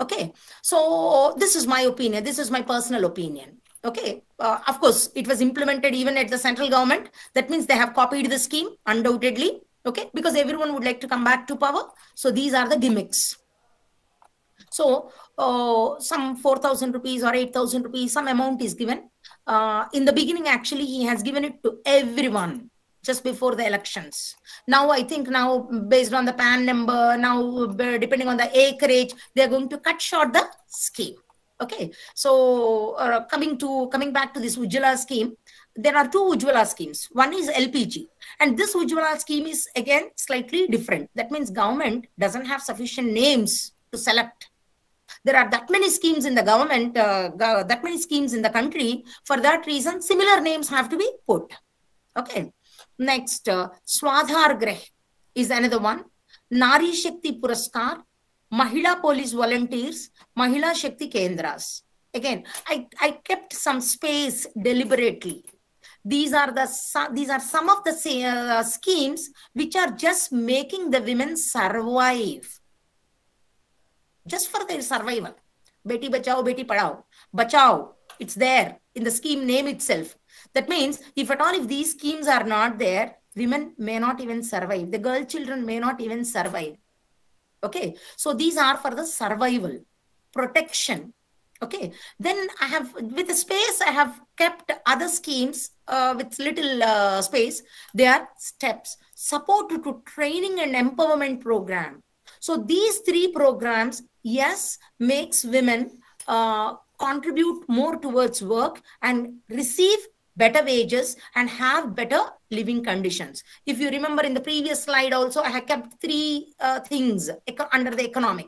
Okay, so this is my opinion. This is my personal opinion. Okay, uh, of course, it was implemented even at the central government. That means they have copied the scheme, undoubtedly. Okay, because everyone would like to come back to power. So these are the gimmicks. So uh, some 4,000 rupees or 8,000 rupees, some amount is given. Uh, in the beginning, actually, he has given it to everyone just before the elections. Now, I think now based on the PAN number, now depending on the acreage, they're going to cut short the scheme. Okay, so uh, coming to coming back to this Ujjwala scheme, there are two Ujjwala schemes. One is LPG, and this Ujjwala scheme is again slightly different. That means government doesn't have sufficient names to select there are that many schemes in the government, uh, that many schemes in the country. For that reason, similar names have to be put. Okay. Next, uh, Swadhar Greh is another one. Nari Shakti Puraskar, Mahila Police Volunteers, Mahila Shakti Kendras. Again, I, I kept some space deliberately. These are the these are some of the uh, schemes which are just making the women survive just for their survival. Beti bachao, beti padao. Bachao, it's there in the scheme name itself. That means if at all if these schemes are not there, women may not even survive. The girl children may not even survive. Okay, so these are for the survival, protection. Okay, then I have with the space I have kept other schemes uh, with little uh, space. They are steps support to training and empowerment program. So these three programs yes, makes women uh, contribute more towards work and receive better wages and have better living conditions. If you remember in the previous slide also, I have kept three uh, things under the economic.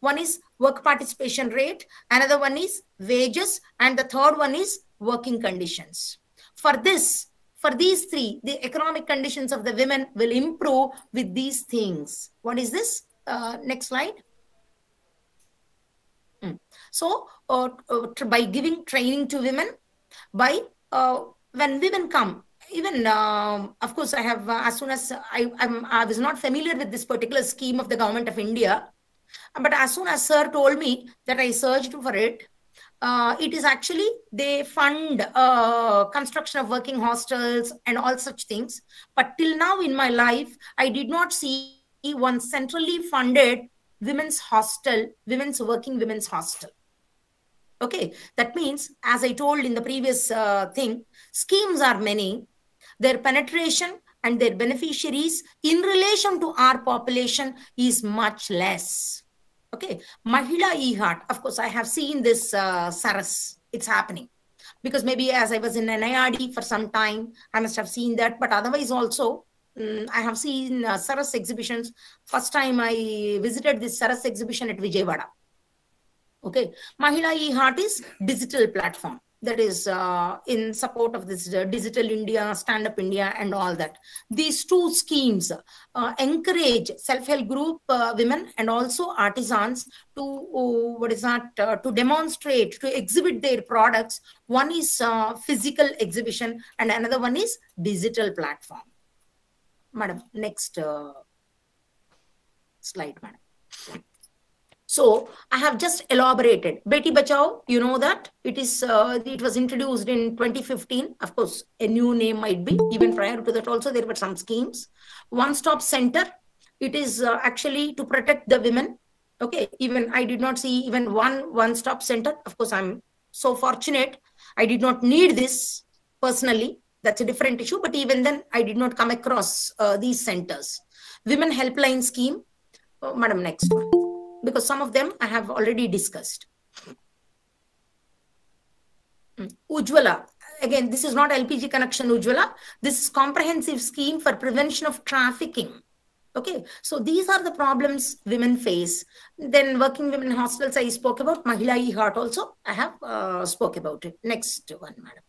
One is work participation rate, another one is wages, and the third one is working conditions. For this, for these three, the economic conditions of the women will improve with these things. What is this? Uh, next slide. Mm. So, uh, uh, by giving training to women, by uh, when women come, even um, of course, I have uh, as soon as I I'm, I was not familiar with this particular scheme of the government of India, but as soon as Sir told me that I searched for it, uh, it is actually they fund uh, construction of working hostels and all such things. But till now in my life, I did not see one centrally funded women's hostel, women's working women's hostel. Okay, that means, as I told in the previous uh, thing, schemes are many. Their penetration and their beneficiaries in relation to our population is much less. Okay, Mahila E-Haat. Of course, I have seen this uh, Saras. It's happening because maybe as I was in NIRD for some time, I must have seen that. But otherwise, also mm, I have seen uh, Saras exhibitions. First time I visited this Saras exhibition at Vijayawada. Okay, Mahila E-Haat is digital platform that is uh, in support of this uh, digital India, stand up India, and all that. These two schemes uh, encourage self help group uh, women and also artisans to uh, what is that uh, to demonstrate to exhibit their products. One is physical exhibition, and another one is digital platform. Madam, next slide, madam. So I have just elaborated. Beti Bachao, you know that it is uh, it was introduced in 2015. Of course, a new name might be. Even prior to that, also there were some schemes. One Stop Center. It is uh, actually to protect the women. Okay, even I did not see even one One Stop Center. Of course, I'm so fortunate. I did not need this personally. That's a different issue. But even then, I did not come across uh, these centers. Women Helpline Scheme. Oh, Madam, next one because some of them I have already discussed. Ujwala. Again, this is not LPG connection Ujwala. This is comprehensive scheme for prevention of trafficking. Okay, so these are the problems women face. Then working women hostels, I spoke about. Mahila E-Haat also, I have uh, spoke about it. Next one, madam.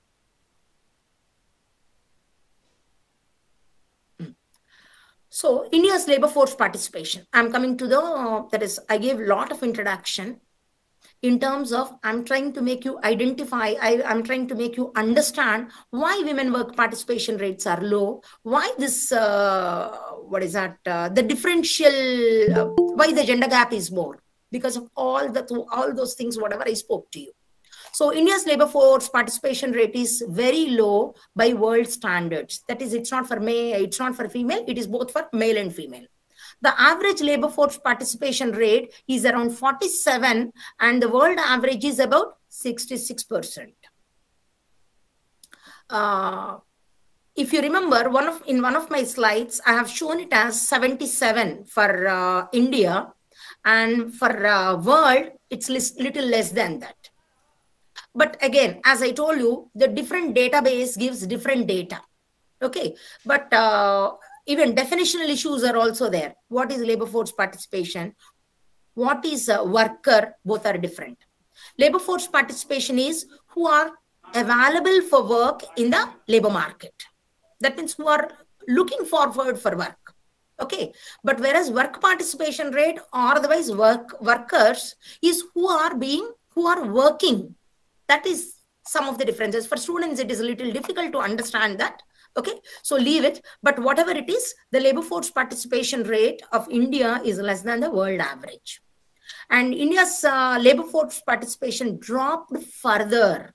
So India's labor force participation. I'm coming to the, uh, that is, I gave a lot of introduction in terms of I'm trying to make you identify, I, I'm trying to make you understand why women work participation rates are low, why this, uh, what is that, uh, the differential, uh, why the gender gap is more because of all the all those things, whatever I spoke to you. So India's labor force participation rate is very low by world standards. That is, it's not for male, it's not for female, it is both for male and female. The average labor force participation rate is around 47 and the world average is about 66%. Uh, if you remember one of in one of my slides, I have shown it as 77 for uh, India and for uh, world, it's little less than that. But again, as I told you, the different database gives different data. Okay, but uh, even definitional issues are also there. What is labor force participation? What is a worker? Both are different. Labor force participation is who are available for work in the labor market. That means who are looking forward for work. Okay, but whereas work participation rate or otherwise work workers is who are being who are working that is some of the differences. For students, it is a little difficult to understand that. Okay, so leave it. But whatever it is, the labor force participation rate of India is less than the world average. And India's uh, labor force participation dropped further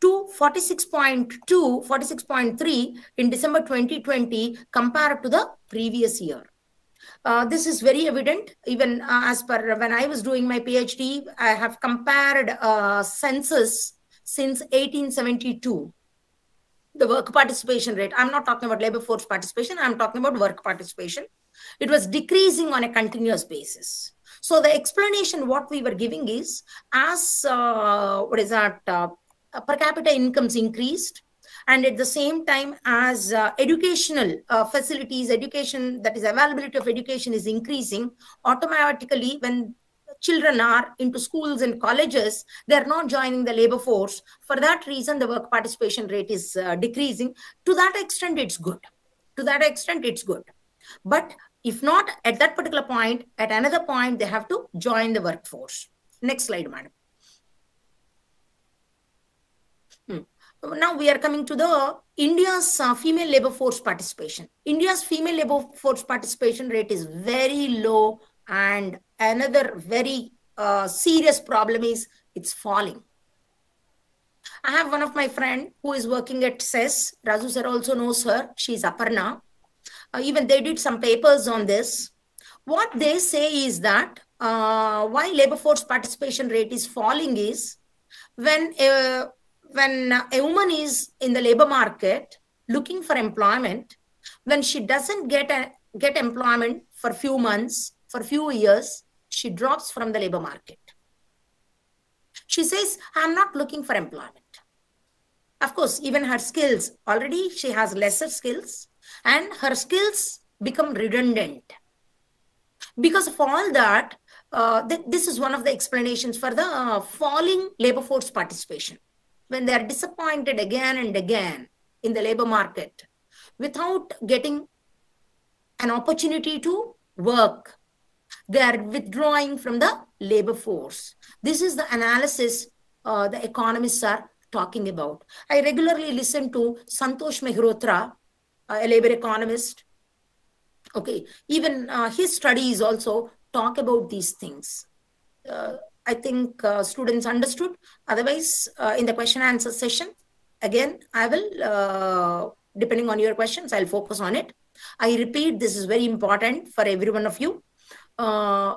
to 46.2, 46.3 in December 2020 compared to the previous year. Uh, this is very evident even uh, as per when I was doing my PhD, I have compared uh, census since 1872. The work participation rate, I'm not talking about labor force participation, I'm talking about work participation. It was decreasing on a continuous basis. So the explanation what we were giving is as, uh, what is that, uh, per capita incomes increased, and at the same time as uh, educational uh, facilities education that is availability of education is increasing automatically when children are into schools and colleges they're not joining the labor force. For that reason the work participation rate is uh, decreasing. To that extent it's good. To that extent it's good. But if not at that particular point at another point they have to join the workforce. Next slide madam now we are coming to the India's uh, female labor force participation. India's female labor force participation rate is very low and another very uh, serious problem is it's falling. I have one of my friend who is working at CES. Razu sir also knows her. She's Aparna. Uh, even they did some papers on this. What they say is that uh, why labor force participation rate is falling is when uh, when a woman is in the labor market looking for employment, when she doesn't get a, get employment for a few months, for few years, she drops from the labor market. She says, I'm not looking for employment. Of course, even her skills, already she has lesser skills and her skills become redundant. Because of all that, uh, th- this is one of the explanations for the uh, falling labor force participation. When they are disappointed again and again in the labor market without getting an opportunity to work, they are withdrawing from the labor force. This is the analysis uh, the economists are talking about. I regularly listen to Santosh Mehrotra, uh, a labor economist. Okay, even uh, his studies also talk about these things. Uh, I think uh, students understood. Otherwise, uh, in the question answer session, again, I will, uh, depending on your questions, I'll focus on it. I repeat, this is very important for every one of you. Uh,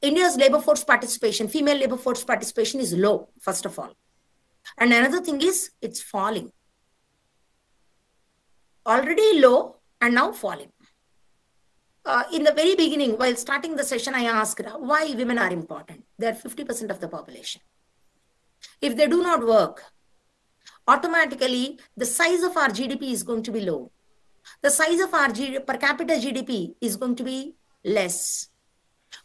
India's labor force participation, female labor force participation is low, first of all. And another thing is it's falling. Already low and now falling. Uh, in the very beginning, while starting the session, I asked why women are important. They are 50% of the population. If they do not work, automatically the size of our GDP is going to be low. The size of our per capita GDP is going to be less.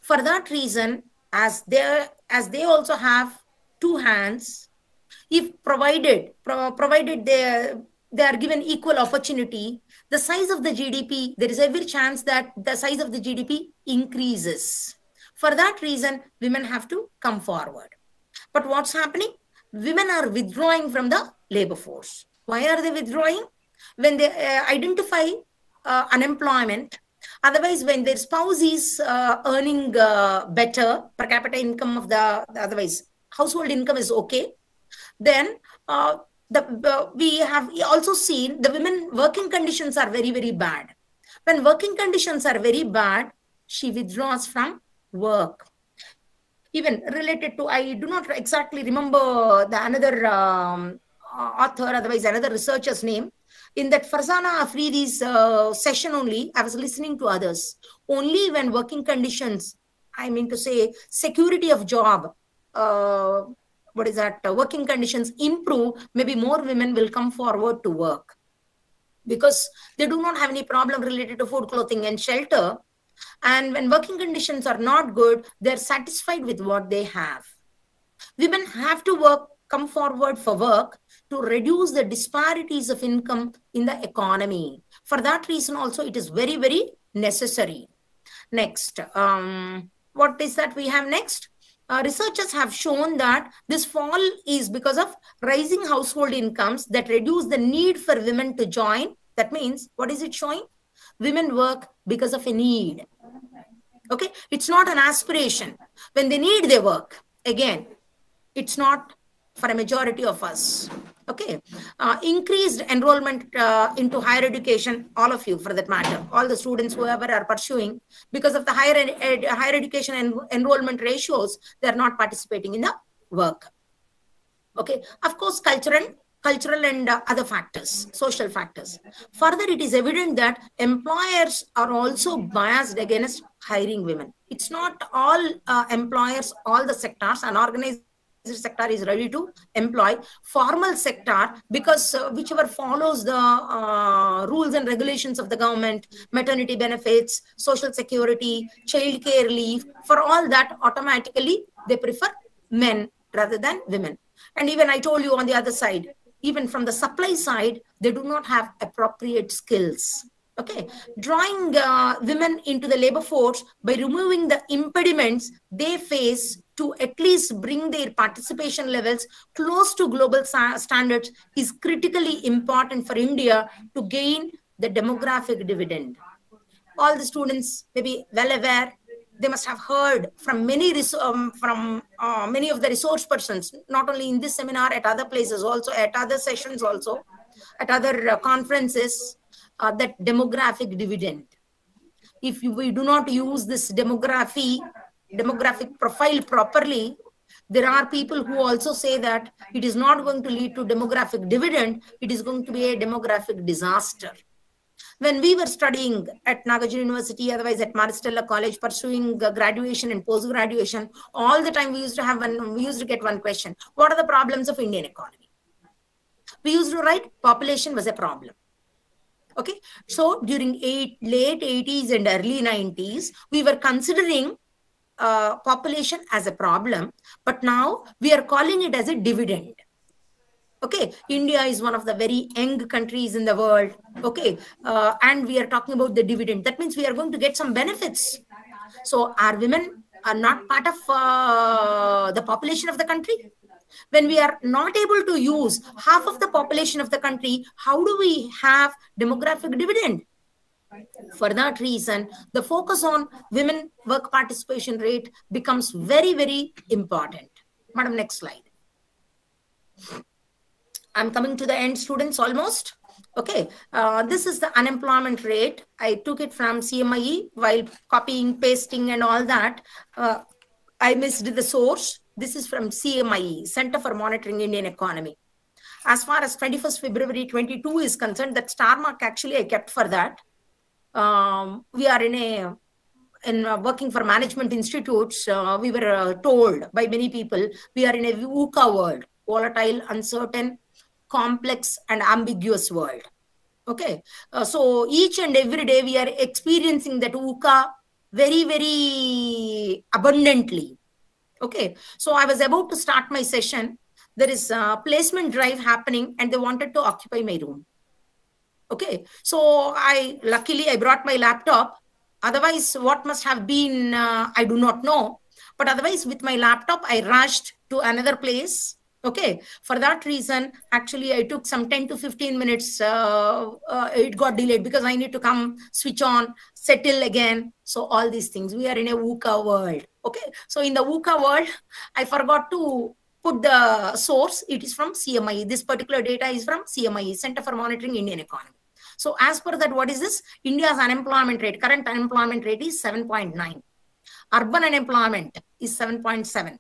For that reason, as they as they also have two hands, if provided pro- provided they they are given equal opportunity, the size of the GDP there is every chance that the size of the GDP increases. For that reason, women have to come forward. But what's happening? Women are withdrawing from the labor force. Why are they withdrawing? When they uh, identify uh, unemployment, otherwise when their spouse is uh, earning uh, better per capita income of the otherwise household income is okay then uh, the we have also seen the women working conditions are very very bad. When working conditions are very bad she withdraws from work. Even related to i do not exactly remember the another um, author otherwise another researcher's name. In that Farzana Afridi's uh, session only, I was listening to others. Only when working conditions, I mean to say, security of job, uh, what is that, uh, working conditions improve, maybe more women will come forward to work. Because they do not have any problem related to food, clothing, and shelter. And when working conditions are not good, they're satisfied with what they have. Women have to work, come forward for work to reduce the disparities of income in the economy. For that reason, also, it is very, very necessary. Next, um, what is that we have next? Uh, researchers have shown that this fall is because of rising household incomes that reduce the need for women to join. That means, what is it showing? Women work because of a need. Okay, it's not an aspiration. When they need, they work. Again, it's not for a majority of us okay. Uh, increased enrollment uh, into higher education all of you for that matter. All the students whoever are pursuing because of the higher ed, ed, higher education and enrollment ratios they are not participating in the work. Okay. Of course cultural cultural and uh, other factors social factors. Further it is evident that employers are also biased against hiring women. It's not all uh, employers all the sectors unorganized sector is ready to employ. Formal sector because uh, whichever follows the uh, rules and regulations of the government maternity benefits social security child care leave for all that automatically they prefer men rather than women. And even i told you on the other side even from the supply side they do not have appropriate skills. Okay? Drawing uh, women into the labor force by removing the impediments they face to at least bring their participation levels close to global standards is critically important for India to gain the demographic dividend. All the students may be well aware. They must have heard from many um, from uh, many of the resource persons, not only in this seminar, at other places also, at other sessions also, at other uh, conferences, uh, that demographic dividend. If we do not use this demography demographic profile properly, there are people who also say that it is not going to lead to demographic dividend, it is going to be a demographic disaster. when we were studying at Nagarjuna University, otherwise at Maris Stella College, pursuing graduation and post graduation, all the time we used to have one, we used to get one question What are the problems of Indian economy? We used to write population was a problem. Okay, so during eight, late 80s and early 90s, we were considering uh, population as a problem, but now we are calling it as a dividend. Okay india is one of the very young countries in the world. Okay uh, and we are talking about the dividend. That means we are going to get some benefits. So our women are not part of uh, the population of the country? When we are not able to use half of the population of the country how do we have demographic dividend for that reason the focus on women work participation rate becomes very very important madam next slide I'm coming to the end, students, almost. Okay, uh, this is the unemployment rate. I took it from CMIE while copying, pasting, and all that. Uh, I missed the source. This is from CMIE, Center for Monitoring Indian Economy. As far as 21st February 22 is concerned, that star mark actually I kept for that. Um, we are in a in uh, working for management institutes, uh, we were uh, told by many people we are in a VUCA world, volatile, uncertain, complex and ambiguous world. Okay? Uh, so each and every day we are experiencing that VUCA very very abundantly. Okay? So i was about to start my session. There is a placement drive happening and they wanted to occupy my room okay. So i luckily i brought my laptop. Otherwise what must have been uh, i do not know. But otherwise with my laptop i rushed to another place. Okay. For that reason actually i took some 10 to 15 minutes uh, uh, it got delayed because i need to come switch on settle again. So all these things. We are in a VUCA world. Okay. So in the VUCA world i forgot to put the source. It is from CMI. this particular data is from CMI, center for monitoring indian economy so as per that what is this india's unemployment rate current unemployment rate is 7.9 urban unemployment is 7.7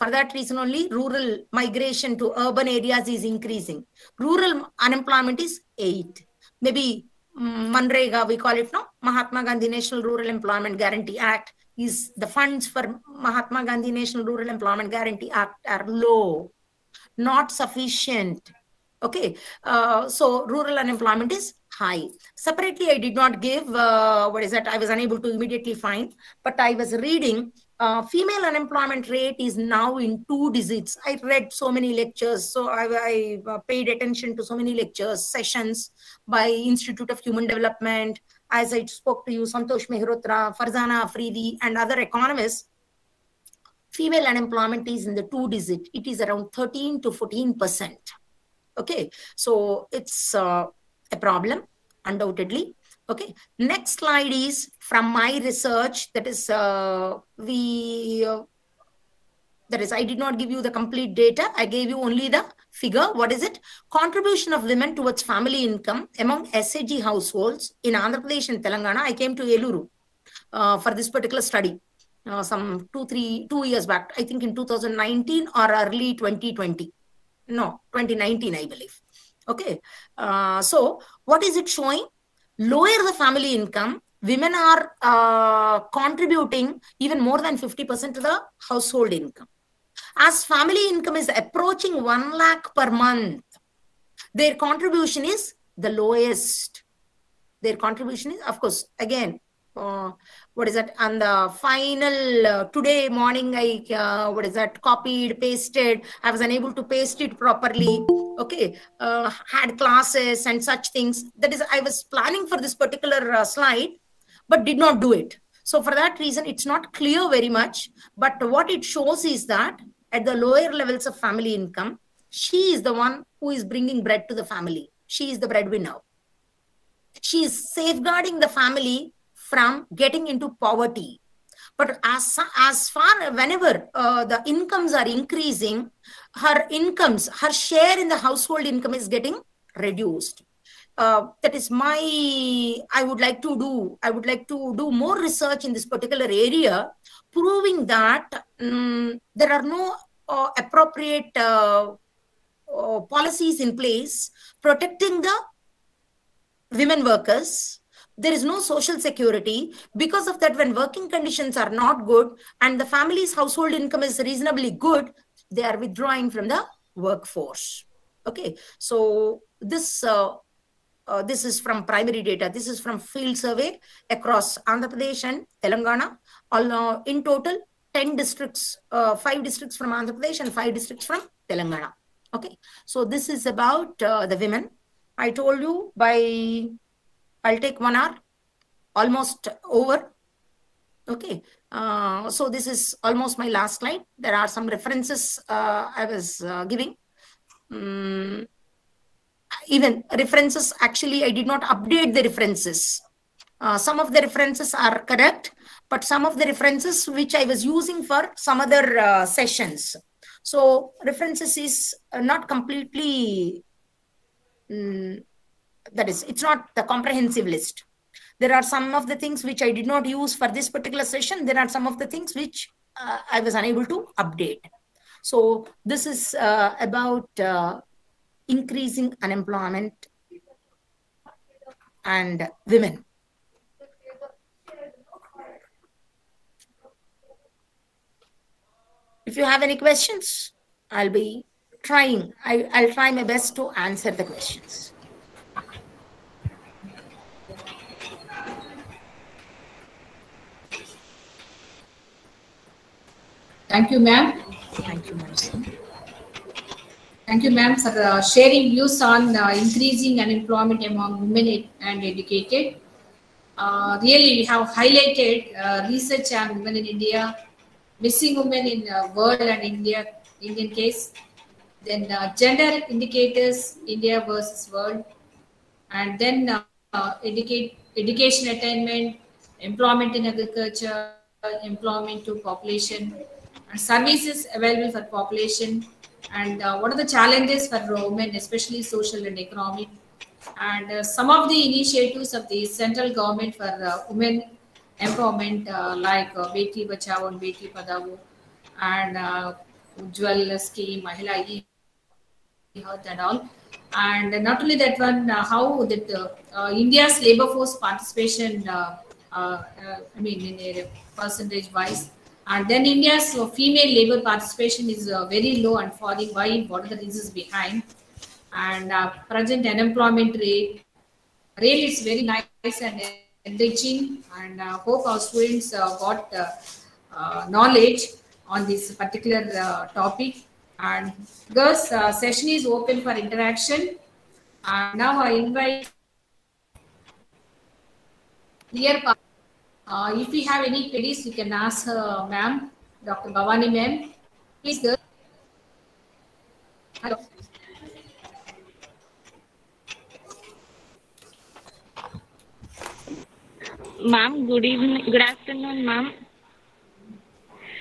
for that reason only, rural migration to urban areas is increasing. Rural unemployment is 8. Maybe mm, Manrega, we call it now, Mahatma Gandhi National Rural Employment Guarantee Act is the funds for Mahatma Gandhi National Rural Employment Guarantee Act are low, not sufficient. Okay, uh, so rural unemployment is high. Separately, I did not give, uh, what is that? I was unable to immediately find, but I was reading uh, female unemployment rate is now in two digits. I read so many lectures, so I, I uh, paid attention to so many lectures, sessions by Institute of Human Development. As I spoke to you, Santosh Mehrotra, Farzana Afridi, and other economists, female unemployment is in the two digit. It is around 13 to 14 percent. Okay, so it's uh, a problem, undoubtedly. Okay, next slide is from my research. That is, uh, we, uh, that is, I did not give you the complete data. I gave you only the figure. What is it? Contribution of women towards family income among SHG households in Andhra Pradesh and Telangana. I came to Eluru uh, for this particular study. Uh, some two, three, two years back, I think in 2019 or early 2020. No, 2019, I believe. Okay. Uh, so, what is it showing? lower the family income, women are uh, contributing even more than 50% to the household income. As family income is approaching 1 lakh per month, their contribution is the lowest. Their contribution is, of course, again, uh, what is that? And the final uh, today morning, I uh, what is that? Copied, pasted. I was unable to paste it properly. Okay, uh, had classes and such things. That is, I was planning for this particular uh, slide, but did not do it. So for that reason, it's not clear very much. But what it shows is that at the lower levels of family income, she is the one who is bringing bread to the family. She is the breadwinner. She is safeguarding the family from getting into poverty. But as, as far whenever uh, the incomes are increasing, her incomes, her share in the household income is getting reduced. Uh, that is my, I would like to do, I would like to do more research in this particular area, proving that um, there are no uh, appropriate uh, uh, policies in place protecting the women workers. There is no social security. Because of that, when working conditions are not good and the family's household income is reasonably good, they are withdrawing from the workforce. Okay, so this uh, uh, this is from primary data. This is from field survey across Andhra Pradesh and Telangana. All, uh, in total, 10 districts, uh, 5 districts from Andhra Pradesh and 5 districts from Telangana. Okay, so this is about uh, the women. I told you by, I'll take one hour, almost over. Okay, uh, so this is almost my last slide. There are some references uh, I was uh, giving. Mm, even references, actually, I did not update the references. Uh, some of the references are correct, but some of the references which I was using for some other uh, sessions. So references is not completely, mm, that is, it's not the comprehensive list. There are some of the things which I did not use for this particular session. There are some of the things which uh, I was unable to update. So this is uh, about uh, increasing unemployment and women. If you have any questions, I'll be trying. I, I'll try my best to answer the questions. Thank you, ma'am. Thank you, Madam. Thank you, ma'am, for uh, sharing views on uh, increasing unemployment among women and educated. Uh, really, we have highlighted uh, research on women in India, missing women in uh, world and India, Indian case, then uh, gender indicators, India versus world, and then educate, education attainment, employment in agriculture, employment to population, services available for population, and uh, what are the challenges for women, especially social and economic, and uh, some of the initiatives of the central government for uh, women empowerment, uh, like uh, Beti Bachao and Beti Padhao, and uh, scheme, Mahila E-Haat and all. And not only that one, uh, how that India's labor force participation, I mean, in a percentage wise, and then India's female labor participation is uh, very low and falling. Why? What are the reasons behind? And uh, present unemployment rate, really it's very nice and enriching. And uh, hope our students got knowledge on this particular topic. And girls, session is open for interaction. And now I invite dear uh, if you have any queries, you can ask uh, ma'am, Dr. Bhavani ma'am. Please, girl. Hello. Ma'am, good evening, good afternoon, ma'am.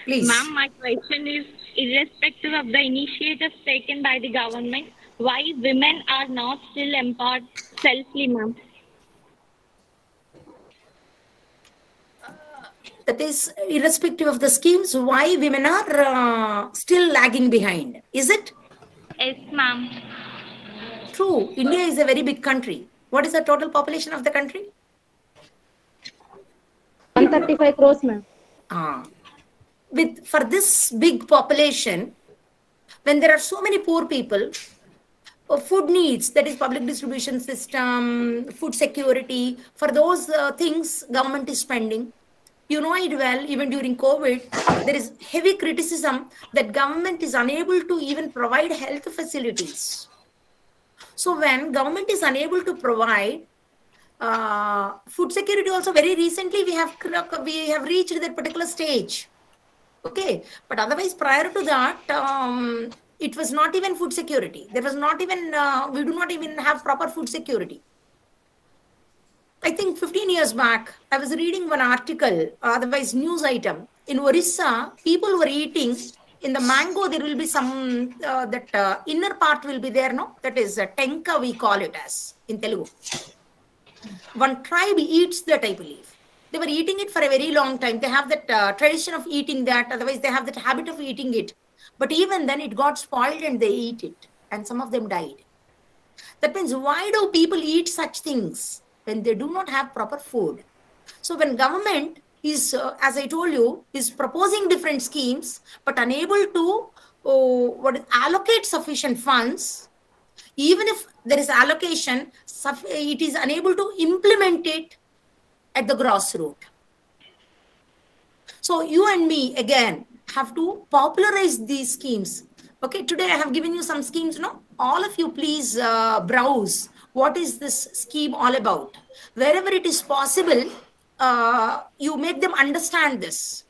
Please. Ma'am, my question is irrespective of the initiatives taken by the government, why women are not still empowered selfly, ma'am? That is irrespective of the schemes why women are uh, still lagging behind is it Yes, ma'am. true india is a very big country what is the total population of the country 135 crores, ma'am. Ah. with for this big population when there are so many poor people uh, food needs that is public distribution system food security for those uh, things government is spending you know it well even during covid there is heavy criticism that government is unable to even provide health facilities. So when government is unable to provide uh, food security also very recently we have we have reached that particular stage. Okay? But otherwise prior to that um, it was not even food security. There was not even uh, we do not even have proper food security i think 15 years back i was reading one article otherwise news item. In orissa people were eating in the mango there will be some uh, that uh, inner part will be there no? That is uh, tenka we call it as in telugu. One tribe eats that i believe. They were eating it for a very long time. They have that uh, tradition of eating that otherwise they have that habit of eating it. But even then it got spoiled and they eat it and some of them died. That means why do people eat such things when they do not have proper food? So when government is, uh, as I told you, is proposing different schemes but unable to oh, what allocate sufficient funds, even if there is allocation, it is unable to implement it at the grassroots. So you and me again have to popularize these schemes. Okay, today I have given you some schemes. No, all of you please uh, browse. What is this scheme all about? Wherever it is possible, uh, you make them understand this.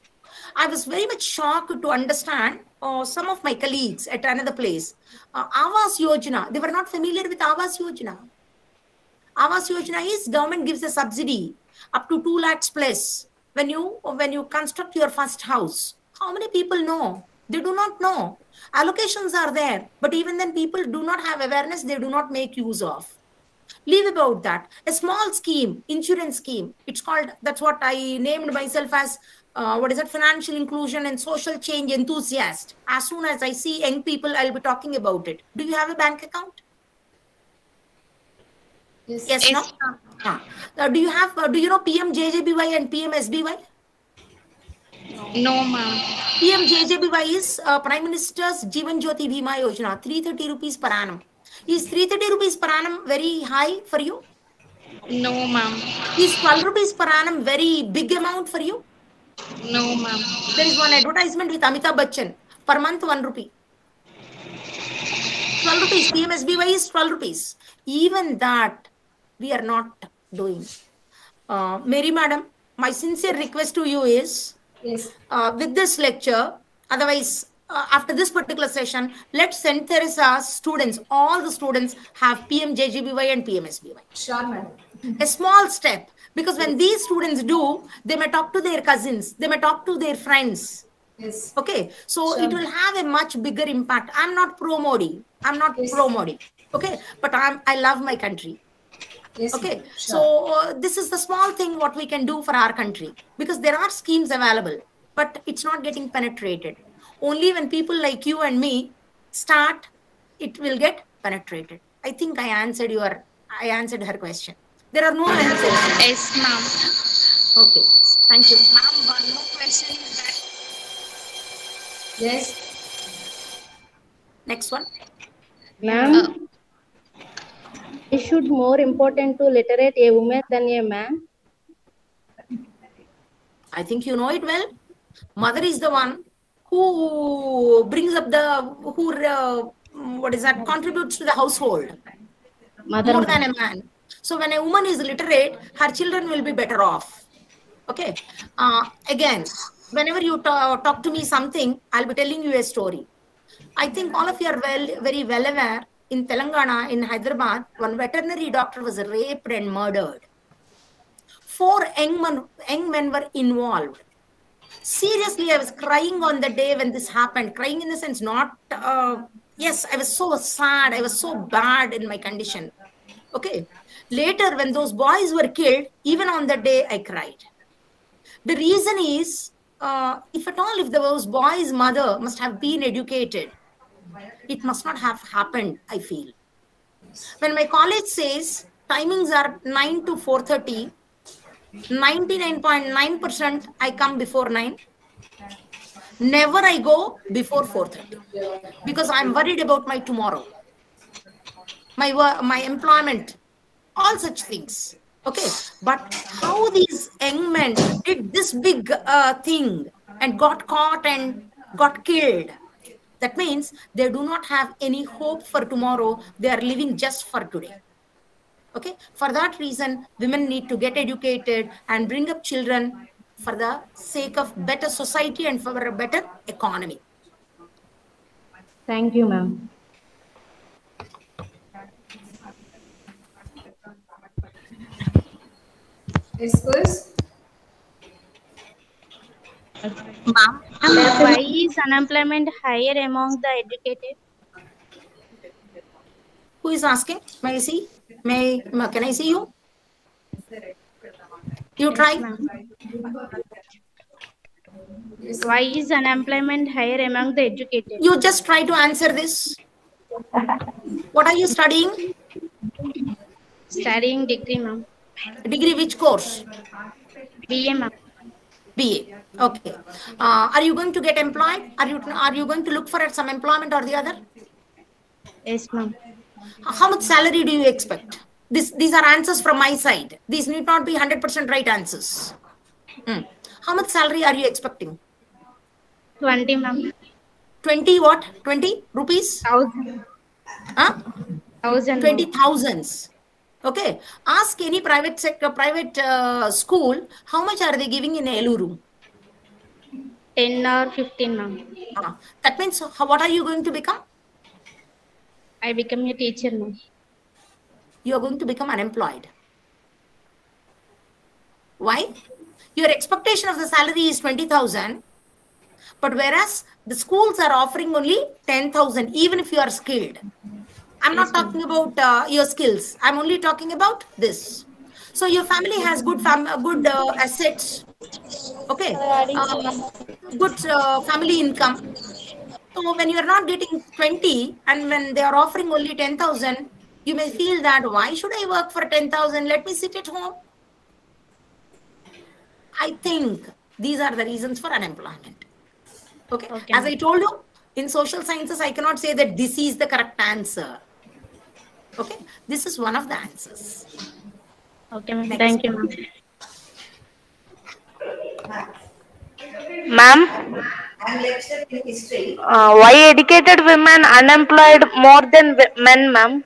I was very much shocked to understand uh, some of my colleagues at another place. Uh, Awas Yojana, they were not familiar with Awas Yojana. Awas Yojana is government gives a subsidy up to 2 lakhs plus when you when you construct your first house. How many people know? They do not know. Allocations are there, but even then people do not have awareness, they do not make use of. Leave about that. A small scheme, insurance scheme. It's called, that's what I named myself as uh, what is it? Financial inclusion and social change enthusiast. As soon as I see young people, I'll be talking about it. Do you have a bank account? Yes. Yes, no? Ah. Uh, do you have, uh, do you know PMJJBY and PMSBY? No, ma'am. PMJJBY is uh, Prime Minister's Jeevan Jyoti Bima Yojana, 330 rupees per annum. Is 330 rupees per annum very high for you? No, ma'am. Is 12 rupees per annum very big amount for you? No, ma'am. There is one advertisement with Amitabh Bachchan. Per month, 1 rupee. 12 rupees. PMSBY is 12 rupees. Even that, we are not doing. Uh, Mary Madam, my sincere request to you is Yes. uh, with this lecture, otherwise, uh, after this particular session, let St. Theresa's students, all the students have PMJJBY and PMSBY. Sure, madam. A small step. Because when these students do, they may talk to their cousins, they may talk to their friends. Yes. Okay, so Sure. it will have a much bigger impact. I'm not pro Modi. I'm not Yes. pro Modi. Okay, but I'm I love my country. Yes. Okay. Sure. so uh, this is the small thing what we can do for our country because there are schemes available, but it's not getting penetrated. Only when people like you and me start, it will get penetrated. I think I answered your, I answered her question. There are no answers. Yes, ma'am. Okay, thank you. Ma'am, one more question is that yes. Next one. Ma'am, Is it should more important to literate a woman than a man. I think you know it well. Mother is the one who brings up the, who, uh, what is that, contributes to the household Mother, more than a man. So when a woman is literate, her children will be better off. Okay. Uh, again, whenever you ta- talk to me something, I'll be telling you a story. I think all of you are well, very well aware. In Telangana, in Hyderabad, one veterinary doctor was raped and murdered. Four young men, young men were involved. Seriously, I was crying on the day when this happened. Crying in the sense, not, uh, yes, I was so sad. I was so bad in my condition. Okay. Later, when those boys were killed, even on that day, I cried. The reason is, uh, if at all, if those boys' mother must have been educated, it must not have happened, I feel. When my college says timings are 9 to 4.30, 99.9% I come before 9. Never I go before 4.30 because I'm worried about my tomorrow, my work, my employment, all such things. Okay, but how these young men did this big uh, thing and got caught and got killed? That means they do not have any hope for tomorrow. They are living just for today. Okay, for that reason, women need to get educated and bring up children for the sake of better society and for a better economy. thank you, ma'am. Yes, please. ma'am. Why is unemployment higher among the educated? Who is asking? May I see? May can I see you? You try. Why is unemployment higher among the educated? You just try to answer this. What are you studying? Studying degree, ma'am. Degree which course? BA, ma'am. BA. Okay. Uh, are you going to get employed? Are you are you going to look for some employment or the other? Yes, ma'am. How much salary do you expect? This these are answers from my side. These need not be hundred percent right answers. Hmm. How much salary are you expecting? 20, ma'am. 20 what? 20 rupees? Thousand. Huh? Thousand. 20 thousands. Okay. Ask any private sector, private uh, school, how much are they giving in Eluru? 10 or 15, ma'am. Ah, that means how, what are you going to become? I become a teacher, ma'am. You are going to become unemployed. Why? Your expectation of the salary is 20,000, but whereas the schools are offering only 10,000, even if you are skilled. I'm not talking about uh, your skills. I'm only talking about this. So your family has good fam- good uh, assets. Okay. Uh, good uh, family income. So when you are not getting 20 and when they are offering only 10,000, you may feel that why should I work for 10,000? Let me sit at home. I think these are the reasons for unemployment. Okay. Okay. As I told you, in social sciences, I cannot say that this is the correct answer. Okay. This is one of the answers. Okay, ma'am. Thank you, ma'am. Ma'am, I'm lecturing in history. uh, why educated women unemployed more than men, ma'am?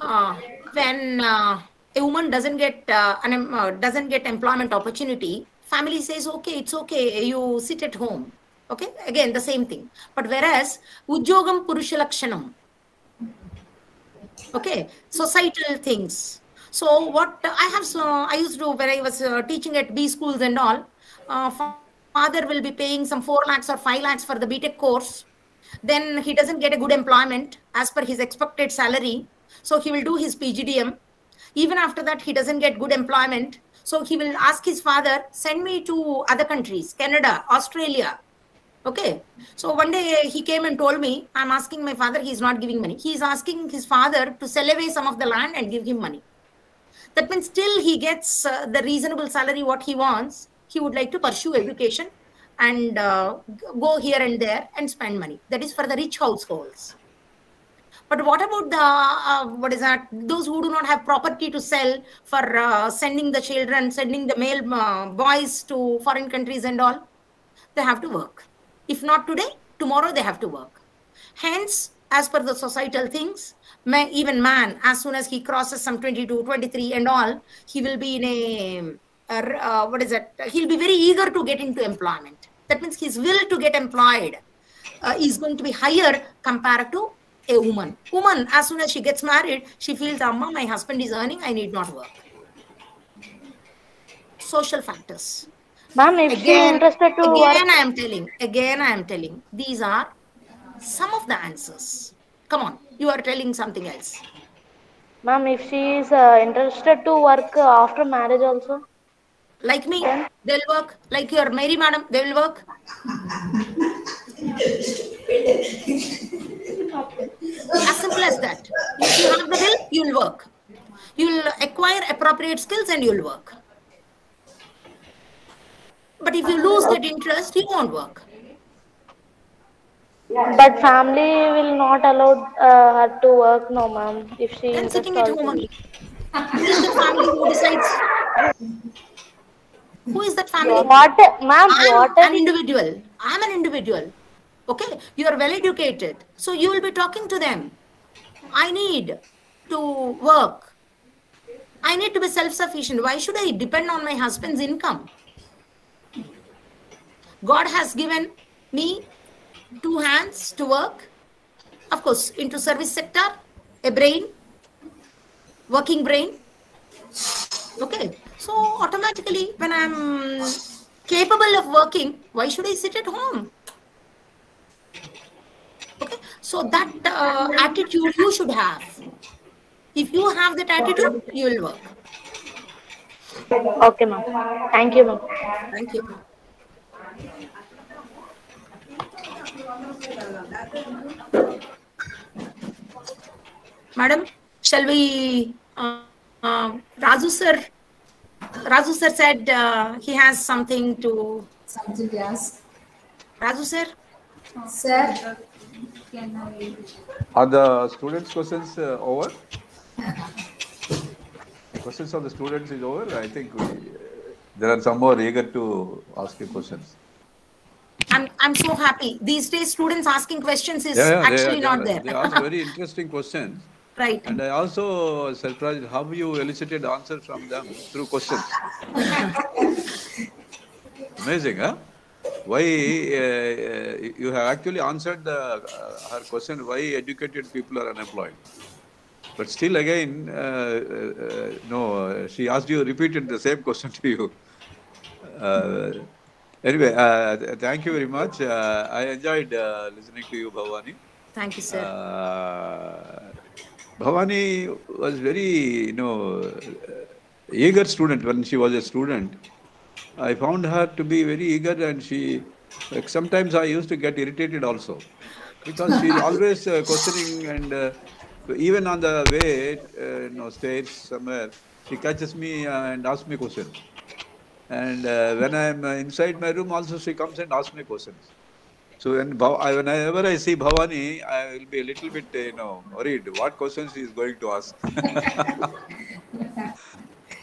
uh, when uh, a woman doesn't get uh, unem- uh, doesn't get employment opportunity family says okay it's okay you sit at home. Okay? Again the same thing. But whereas ujjogam purushalakshanam okay? Societal things so what i have so i used to when i was uh, teaching at b schools and all uh, father will be paying some 4 lakhs or 5 lakhs for the btech course. Then he doesn't get a good employment as per his expected salary. So he will do his pgdm even after that he doesn't get good employment. So he will ask his father send me to other countries canada australia. Okay? So one day he came and told me i'm asking my father he's not giving money. He's asking his father to sell away some of the land and give him money that means still he gets uh, the reasonable salary what he wants he would like to pursue education and uh, go here and there and spend money. That is for the rich households. But what about the uh, what is that those who do not have property to sell for uh, sending the children sending the male uh, boys to foreign countries and all? They have to work. If not today tomorrow they have to work. Hence as per the societal things even man as soon as he crosses some 22 23 and all he will be in a uh, uh, what is it? He'll be very eager to get into employment. That means his will to get employed uh, is going to be higher compared to a woman. Woman as soon as she gets married she feels amma my husband is earning i need not work. Social factors. Ma'am, if again, interested to work, again i am telling again i am telling these are some of the answers. Come on you are telling something else. Ma'am, if she is uh, interested to work uh, after marriage also, like me? They'll work. Like your mary madam they will work. As simple as that. If you have the will you'll work. You'll acquire appropriate skills and you'll work. But if you lose that interest you won't work but family will not allow uh, her to work, no, ma'am. If she then interested sitting at home also. only who is the family who decides who is that family What, ma'am? I'm What an individual. I'm an individual. Okay, you are well educated, so you will be talking to them. I need to work. I need to be self sufficient. Why should I depend on my husband's income? God has given me two hands to work. Of course, into service sector, a brain, working brain. Okay, so automatically, when I'm capable of working, why should I sit at home? Okay, so that uh, attitude you should have. If you have that attitude, you will work. Okay, ma'am. Thank you, ma'am. Thank you. Madam, shall we? Uh, uh, Raju sir, Raju sir said uh, he has something to. Something to ask. Raju sir, Sir. Are the students' questions uh, over? questions of the students is over. I think we, there are some more eager to ask you questions. I'm I'm so happy. These days, students asking questions is Yeah, yeah, actually they, not they, there. They ask very interesting questions. right. And I also surprised how you elicited answers from them through questions. Amazing, huh? Why uh, uh, you have actually answered the, uh, her question? Why educated people are unemployed? But still, again, uh, uh, no. uh, She asked you, repeated the same question to you. Anyway, uh, th- thank you very much. Uh, I enjoyed uh, listening to you, Bhavani. Thank you, sir. Uh, Bhavani was very, you know, uh, eager student when she was a student. I found her to be very eager, and she like sometimes I used to get irritated also because she's always uh, questioning, and uh, even on the way, uh, you know, stairs somewhere, she catches me uh, and asks me questions. And uh, when I'm uh, inside my room, also she comes and asks me questions. So when I, whenever I see Bhavani, I will be a little bit, uh, you know, worried what questions she is going to ask.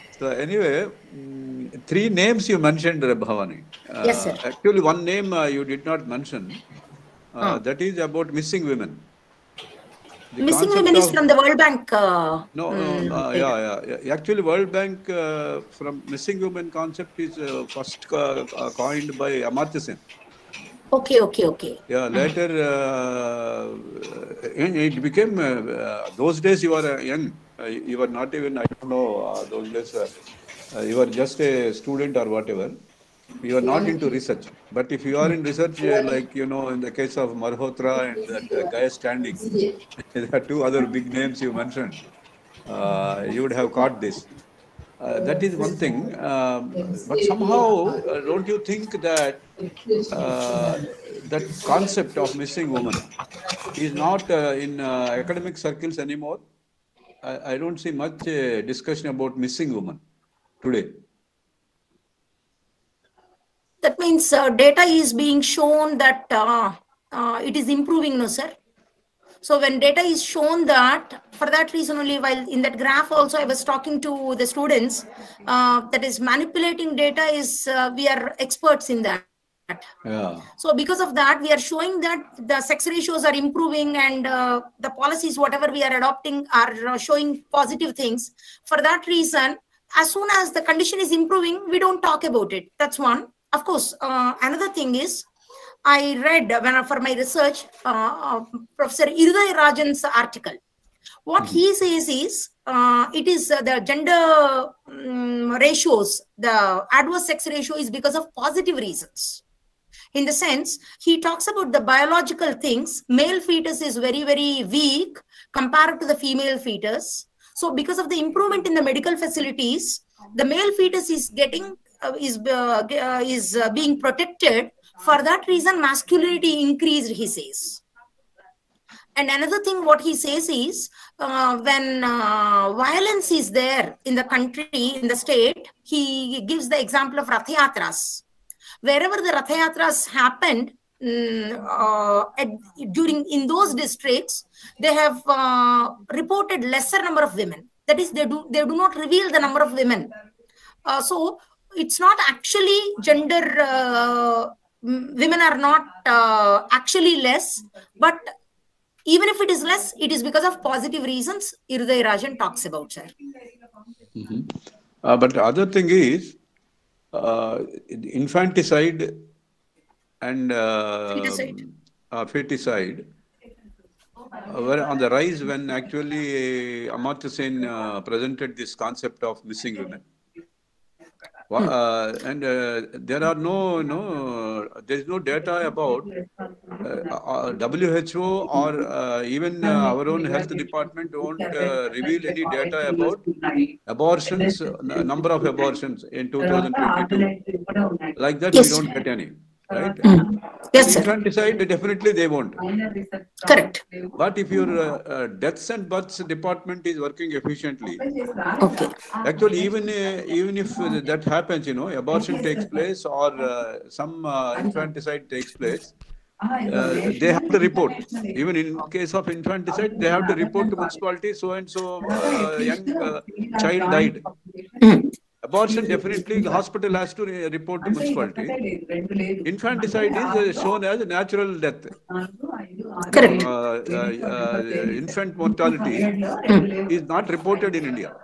so anyway, mm, three names you mentioned, uh, Bhavani. Uh, Yes, sir. Actually, one name uh, you did not mention. Uh, That is about missing women. The Missing women is from the World Bank. Uh, no, mm, no, uh, yeah, yeah, yeah. Actually, World Bank uh, from missing women concept is uh, first uh, uh, coined by Amartya Sen. Okay, okay, okay. Yeah, later uh, it became those days you were uh, young. Uh, you were not even I don't know uh, those days. Uh, uh, you were just a student or whatever. You are not into research. But if you are in research, uh, like you know, in the case of Mehrotra and that Guy Standing, there are two other big names you mentioned. Uh, you would have caught this. Uh, that is one thing. Um, but somehow, uh, don't you think that uh, that concept of missing woman is not uh, in uh, academic circles anymore? I, I don't see much uh, discussion about missing woman today. That means uh, data is being shown that uh, uh, it is improving, no, sir? So when data is shown that, for that reason only, while in that graph also I was talking to the students, uh, that is manipulating data is, uh, we are experts in that. Yeah. So because of that, we are showing that the sex ratios are improving and uh, the policies, whatever we are adopting, are uh, showing positive things. For that reason, as soon as the condition is improving, we don't talk about it. That's one. Of course, uh, another thing is, I read when I- for my research uh, uh, Professor Irudaya Rajan's article. What he says is, uh, it is uh, the gender mm, ratios, the adverse sex ratio is because of positive reasons. In the sense he talks about the biological things. Male fetus is very very weak compared to the female fetus. So because of the improvement in the medical facilities the male fetus is getting is uh, uh, is uh, being protected for that reason masculinity increased he says and another thing what he says is uh, when uh, violence is there in the country in the state he gives the example of rath yatras wherever the Rath Yatras happened mm, uh, at, during in those districts, they have uh, reported lesser number of women. That is, they do they do not reveal the number of women. Uh, so it's not actually gender. Uh, mm, women are not uh, actually less, but even if it is less, it is because of positive reasons. Irudaya Rajan talks about, sir. Mhm. Uh, but the other thing is uh, infanticide and uh, Feticide. uh, feticide were on the rise when actually uh, Amartya Sen uh, presented this concept of missing women. Uh, and uh, there are no no there is no data about uh, uh, WHO or uh, even uh, our own health department don't uh, reveal any data about abortions, number of abortions in 2022. Like that, Yes. we don't get any. Right? Yes, sir. Infanticide, definitely they won't. Correct. But if your uh, uh, deaths and births department is working efficiently, Okay. actually even uh, even if uh, that happens, you know, abortion takes place or uh, some uh, infanticide takes place, uh, they have to report. Even in case of infanticide, they have to report to municipality. So and so uh, young uh, child died. Abortion definitely the hospital has to report to municipality. Infanticide is uh, shown as a natural death. Correct. Uh, uh, uh, infant mortality is not reported in India.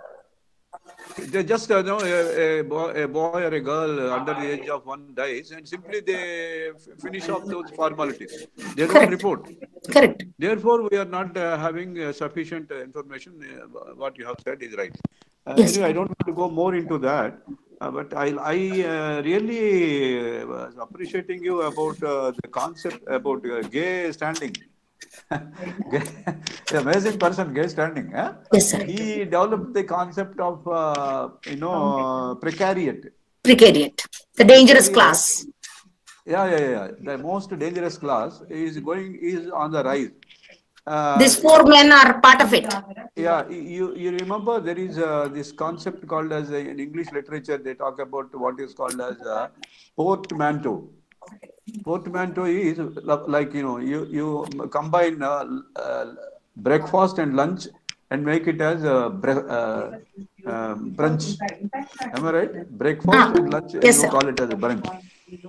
They just uh, know a, a, boy, a boy or a girl under the age of one dies, and simply they finish off those formalities. They don't Correct. report. Correct. Therefore, we are not uh, having uh, sufficient uh, information. Uh, what you have said is right. Uh, Yes. Anyway, I don't want to go more into that, uh, but I, I uh, really uh, was appreciating you about uh, the concept about uh, Guy Standing. Amazing person, Guy Standing. Huh? Yes, sir. He developed the concept of uh, you know precariat. Precariat. The dangerous class. Yeah, yeah, yeah. The most dangerous class is going is on the rise. Uh, These four men are part of it. Yeah, you, you remember there is uh, this concept called as uh, in English literature they talk about what is called as uh, portmanteau. Portmanteau is like you know you you combine uh, uh, breakfast and lunch and make it as a uh, um, brunch. Am I right? Breakfast Ah, and lunch. yes, you call it as a brunch.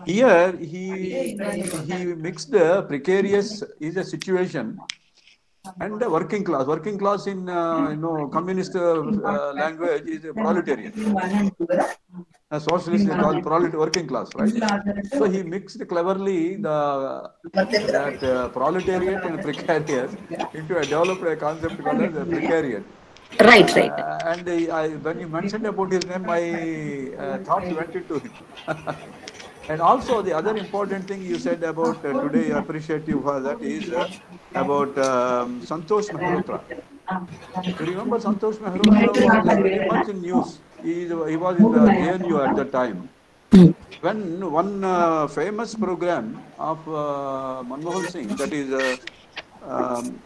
Here he he mixed the precarious is a situation and the working class. Working class in uh, you know communist uh, uh, language is a proletariat. A socialist they call prolet working class, right? So he mixed cleverly the that uh, proletariat and precariat into a developed a concept called as precariat. Right, right. Uh, and I, when you mentioned about his name, my uh, thoughts went into him. and also the other important thing you said about uh, today, I appreciate you for that, is uh, about um, Santosh Mehrotra. You remember Santosh Mehrotra was very much in news. He, he was in the JNU at the time. When one uh, famous program of uh, Manmohan Singh, that is uh, um,